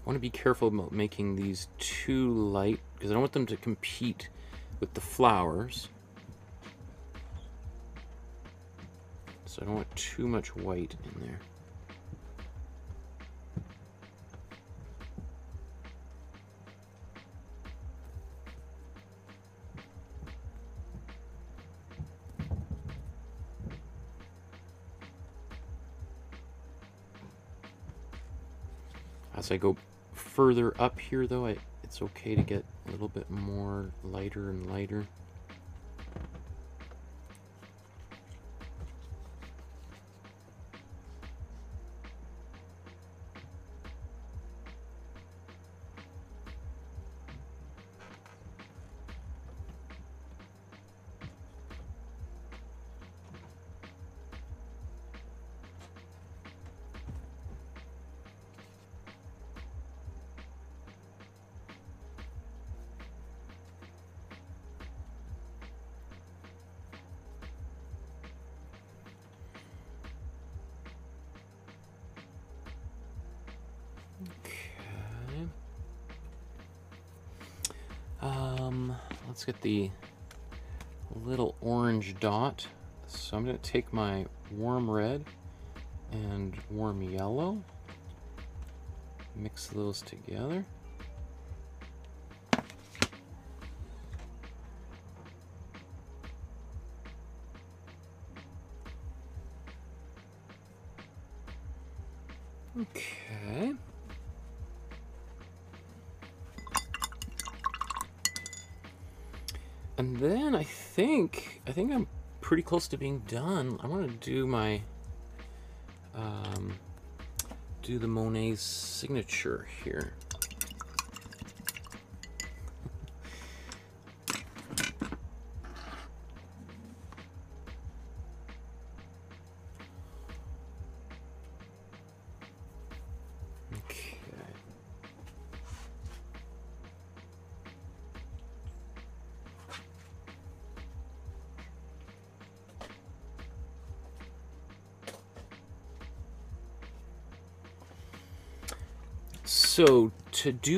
Want to be careful about making these too light because I don't want them to compete with the flowers. So I don't want too much white in there. As I go further up here though, I, it's okay to get a little bit more lighter and lighter. So I'm going to take my warm red and warm yellow, mix those together. Close to being done. I want to do my, um, do the Monet's signature here.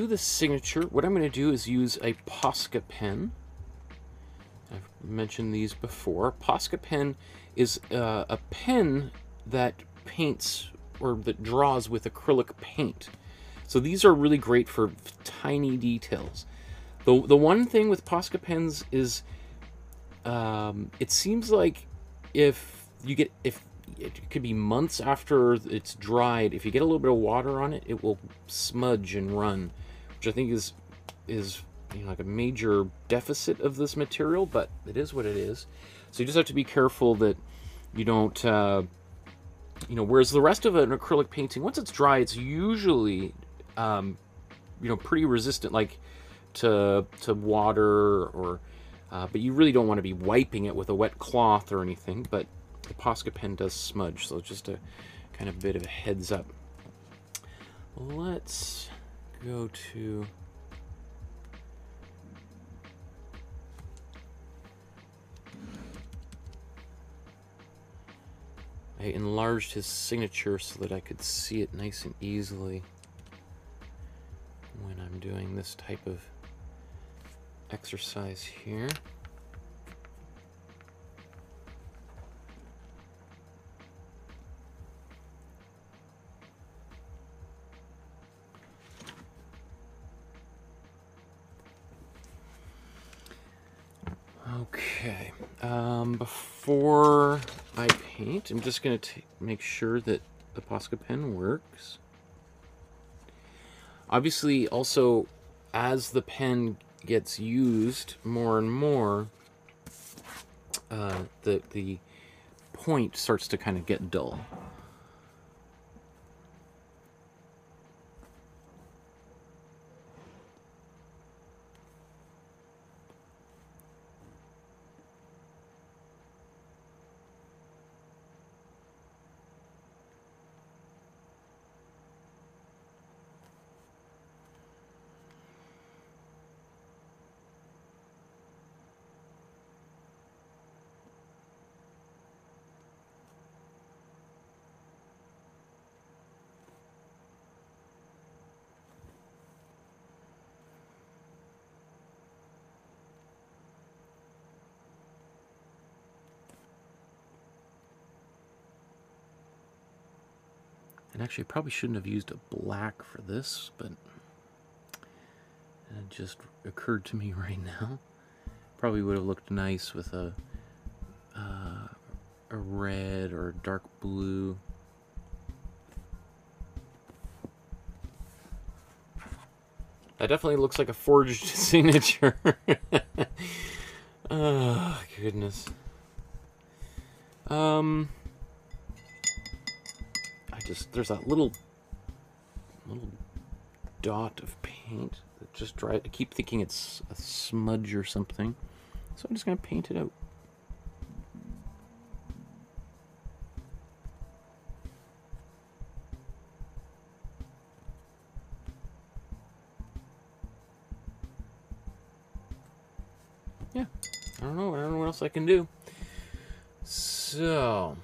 The signature, what I'm going to do is use a Posca pen. I've mentioned these before. Posca pen is uh, a pen that paints or that draws with acrylic paint. So these are really great for tiny details. The, the one thing with Posca pens is um, it seems like if you get if it could be months after it's dried. If you get a little bit of water on it, it will smudge and run, which I think is is you know, like a major deficit of this material, but it is what it is. So you just have to be careful that you don't, uh, you know, whereas the rest of an acrylic painting, once it's dry, it's usually, um, you know, pretty resistant, like to to water or, uh, but you really don't want to be wiping it with a wet cloth or anything. But the Posca pen does smudge, so just a kind of bit of a heads up. Let's go to... I enlarged his signature so that I could see it nice and easily when I'm doing this type of exercise here. Okay. Um, before I paint, I'm just going to make sure that the Posca pen works. Obviously, also, as the pen gets used more and more, uh, the, the point starts to kind of get dull. And actually, probably shouldn't have used a black for this, but it just occurred to me right now. Probably would have looked nice with a uh, a red or dark blue. That definitely looks like a forged signature. oh, goodness. Um just there's that little little dot of paint that just dry. I keep thinking it's a smudge or something, so I'm just gonna paint it out. Yeah, I don't know. I don't know what else I can do. So.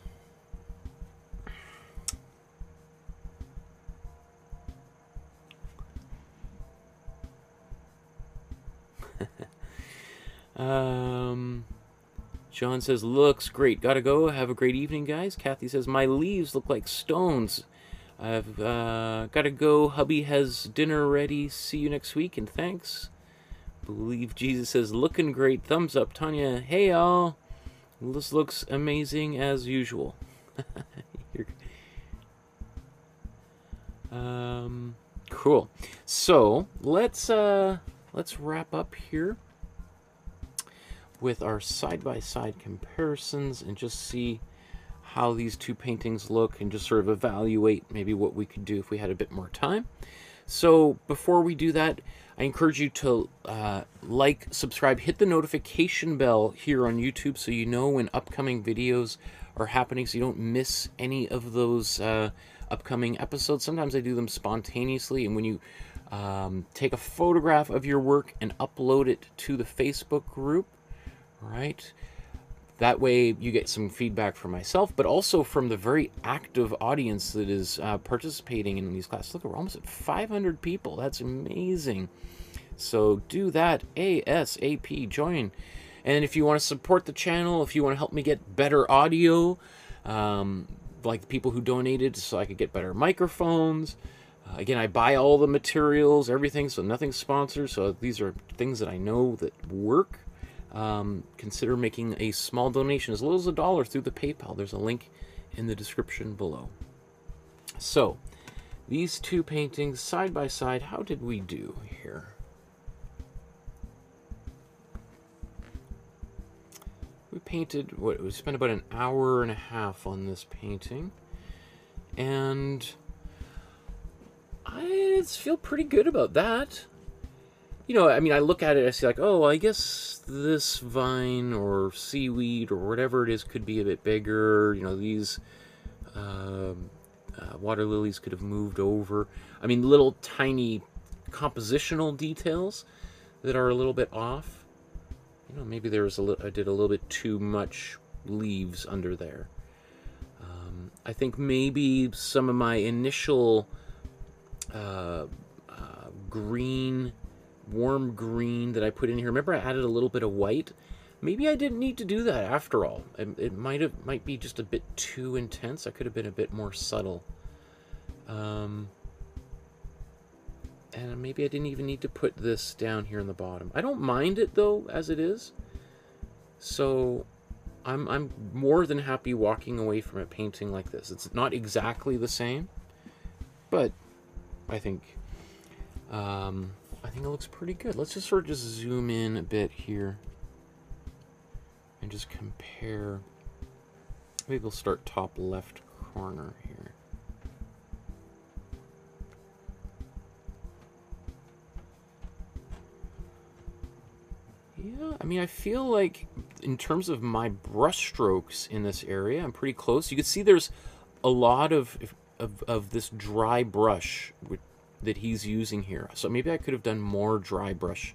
Um, John says, looks great. Gotta go. Have a great evening, guys. Kathy says, my leaves look like stones. I've uh, gotta go. Hubby has dinner ready. See you next week, and thanks. Believe Jesus says, looking great. Thumbs up. Tanya, hey, y'all. This looks amazing as usual. um, cool. So let's uh, let's wrap up here with our side-by-side -side comparisons and just see how these two paintings look and just sort of evaluate maybe what we could do if we had a bit more time. So before we do that, I encourage you to uh, like, subscribe, hit the notification bell here on YouTube so you know when upcoming videos are happening so you don't miss any of those uh, upcoming episodes. Sometimes I do them spontaneously and when you um, take a photograph of your work and upload it to the Facebook group, right? That way you get some feedback from myself, but also from the very active audience that is uh, participating in these classes. Look, we're almost at 500 people. That's amazing. So do that ASAP. Join. And if you want to support the channel, if you want to help me get better audio, um, like the people who donated so I could get better microphones. Uh, again, I buy all the materials, everything, so nothing's sponsored. So these are things that I know that work um, consider making a small donation, as little as a dollar, through the PayPal. There's a link in the description below. So, these two paintings side by side, how did we do here? We painted, what, we spent about an hour and a half on this painting. And I feel pretty good about that you know, I mean, I look at it, I see like, oh, I guess this vine or seaweed or whatever it is could be a bit bigger. You know, these uh, uh, water lilies could have moved over. I mean, little tiny compositional details that are a little bit off. You know, maybe there was a little, I did a little bit too much leaves under there. Um, I think maybe some of my initial uh, uh green warm green that I put in here. Remember I added a little bit of white? Maybe I didn't need to do that after all. It, it might have might be just a bit too intense. I could have been a bit more subtle. Um, and maybe I didn't even need to put this down here in the bottom. I don't mind it though, as it is. So I'm I'm more than happy walking away from a painting like this. It's not exactly the same, but I think um, I think it looks pretty good. Let's just sort of just zoom in a bit here and just compare. Maybe we'll start top left corner here. Yeah, I mean, I feel like in terms of my brush strokes in this area, I'm pretty close. You can see there's a lot of of, of this dry brush that he's using here. So maybe I could have done more dry brush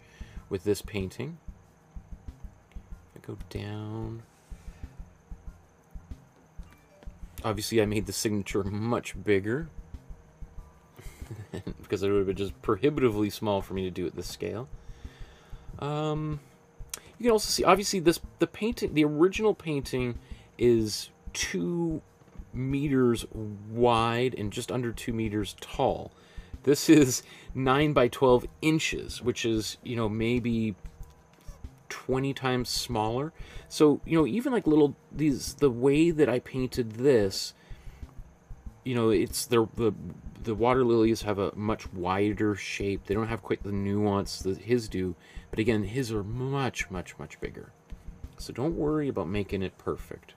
with this painting. I go down. Obviously, I made the signature much bigger because it would have been just prohibitively small for me to do at this scale. Um, you can also see, obviously, this the painting, the original painting, is two meters wide and just under two meters tall. This is nine by twelve inches, which is you know maybe 20 times smaller. So, you know, even like little these the way that I painted this, you know, it's the the the water lilies have a much wider shape. They don't have quite the nuance that his do, but again, his are much, much, much bigger. So don't worry about making it perfect.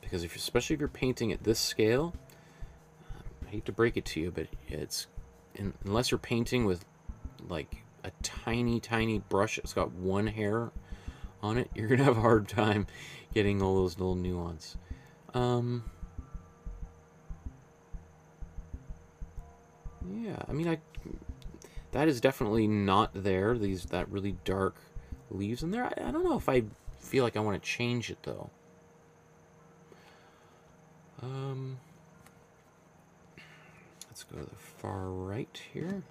Because if, especially if you're painting at this scale, hate to break it to you, but it's unless you're painting with like a tiny, tiny brush that's got one hair on it, you're gonna have a hard time getting all those little nuance. Um, yeah, I mean, I that is definitely not there. These that really dark leaves in there. I, I don't know if I feel like I want to change it though. Um, go to the far right here.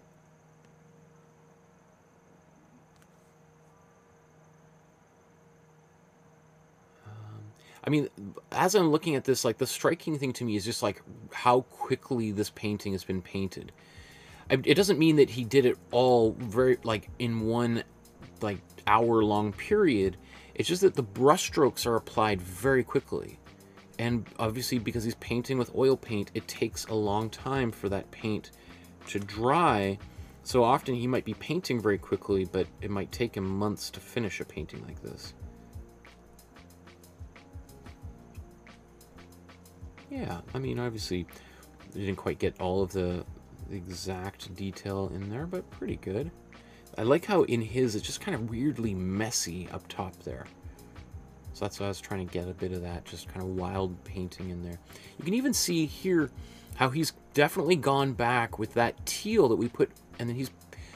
Um, I mean, as I'm looking at this, like the striking thing to me is just like how quickly this painting has been painted. It doesn't mean that he did it all very like in one like hour long period. It's just that the brushstrokes are applied very quickly and obviously because he's painting with oil paint it takes a long time for that paint to dry so often he might be painting very quickly but it might take him months to finish a painting like this yeah i mean obviously didn't quite get all of the exact detail in there, but pretty good. I like how in his it's just kind of weirdly messy up top there. So that's why I was trying to get a bit of that just kind of wild painting in there. You can even see here how he's definitely gone back with that teal that we put and then he's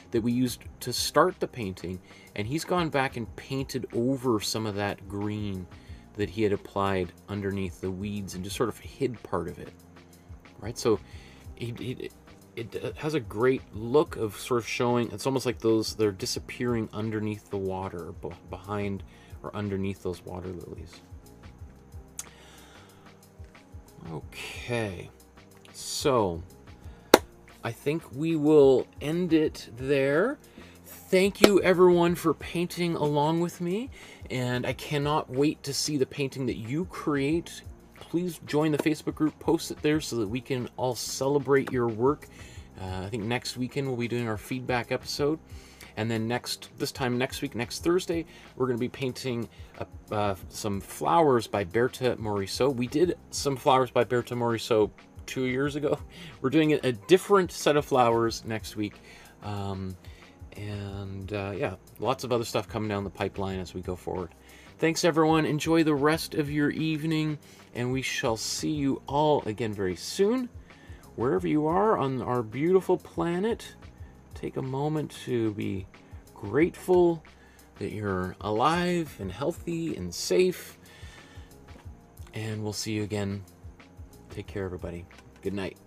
that we used to start the painting and he's gone back and painted over some of that green that he had applied underneath the weeds and just sort of hid part of it. Right? So he, he it has a great look of sort of showing it's almost like those they're disappearing underneath the water behind or underneath those water lilies okay so i think we will end it there thank you everyone for painting along with me and i cannot wait to see the painting that you create please join the Facebook group, post it there so that we can all celebrate your work. Uh, I think next weekend we'll be doing our feedback episode. And then next, this time next week, next Thursday, we're going to be painting uh, uh, some flowers by Berta Morisot. We did some flowers by Berta Morisot two years ago. We're doing a different set of flowers next week. Um, and uh, yeah, lots of other stuff coming down the pipeline as we go forward. Thanks, everyone. Enjoy the rest of your evening, and we shall see you all again very soon. Wherever you are on our beautiful planet, take a moment to be grateful that you're alive and healthy and safe. And we'll see you again. Take care, everybody. Good night.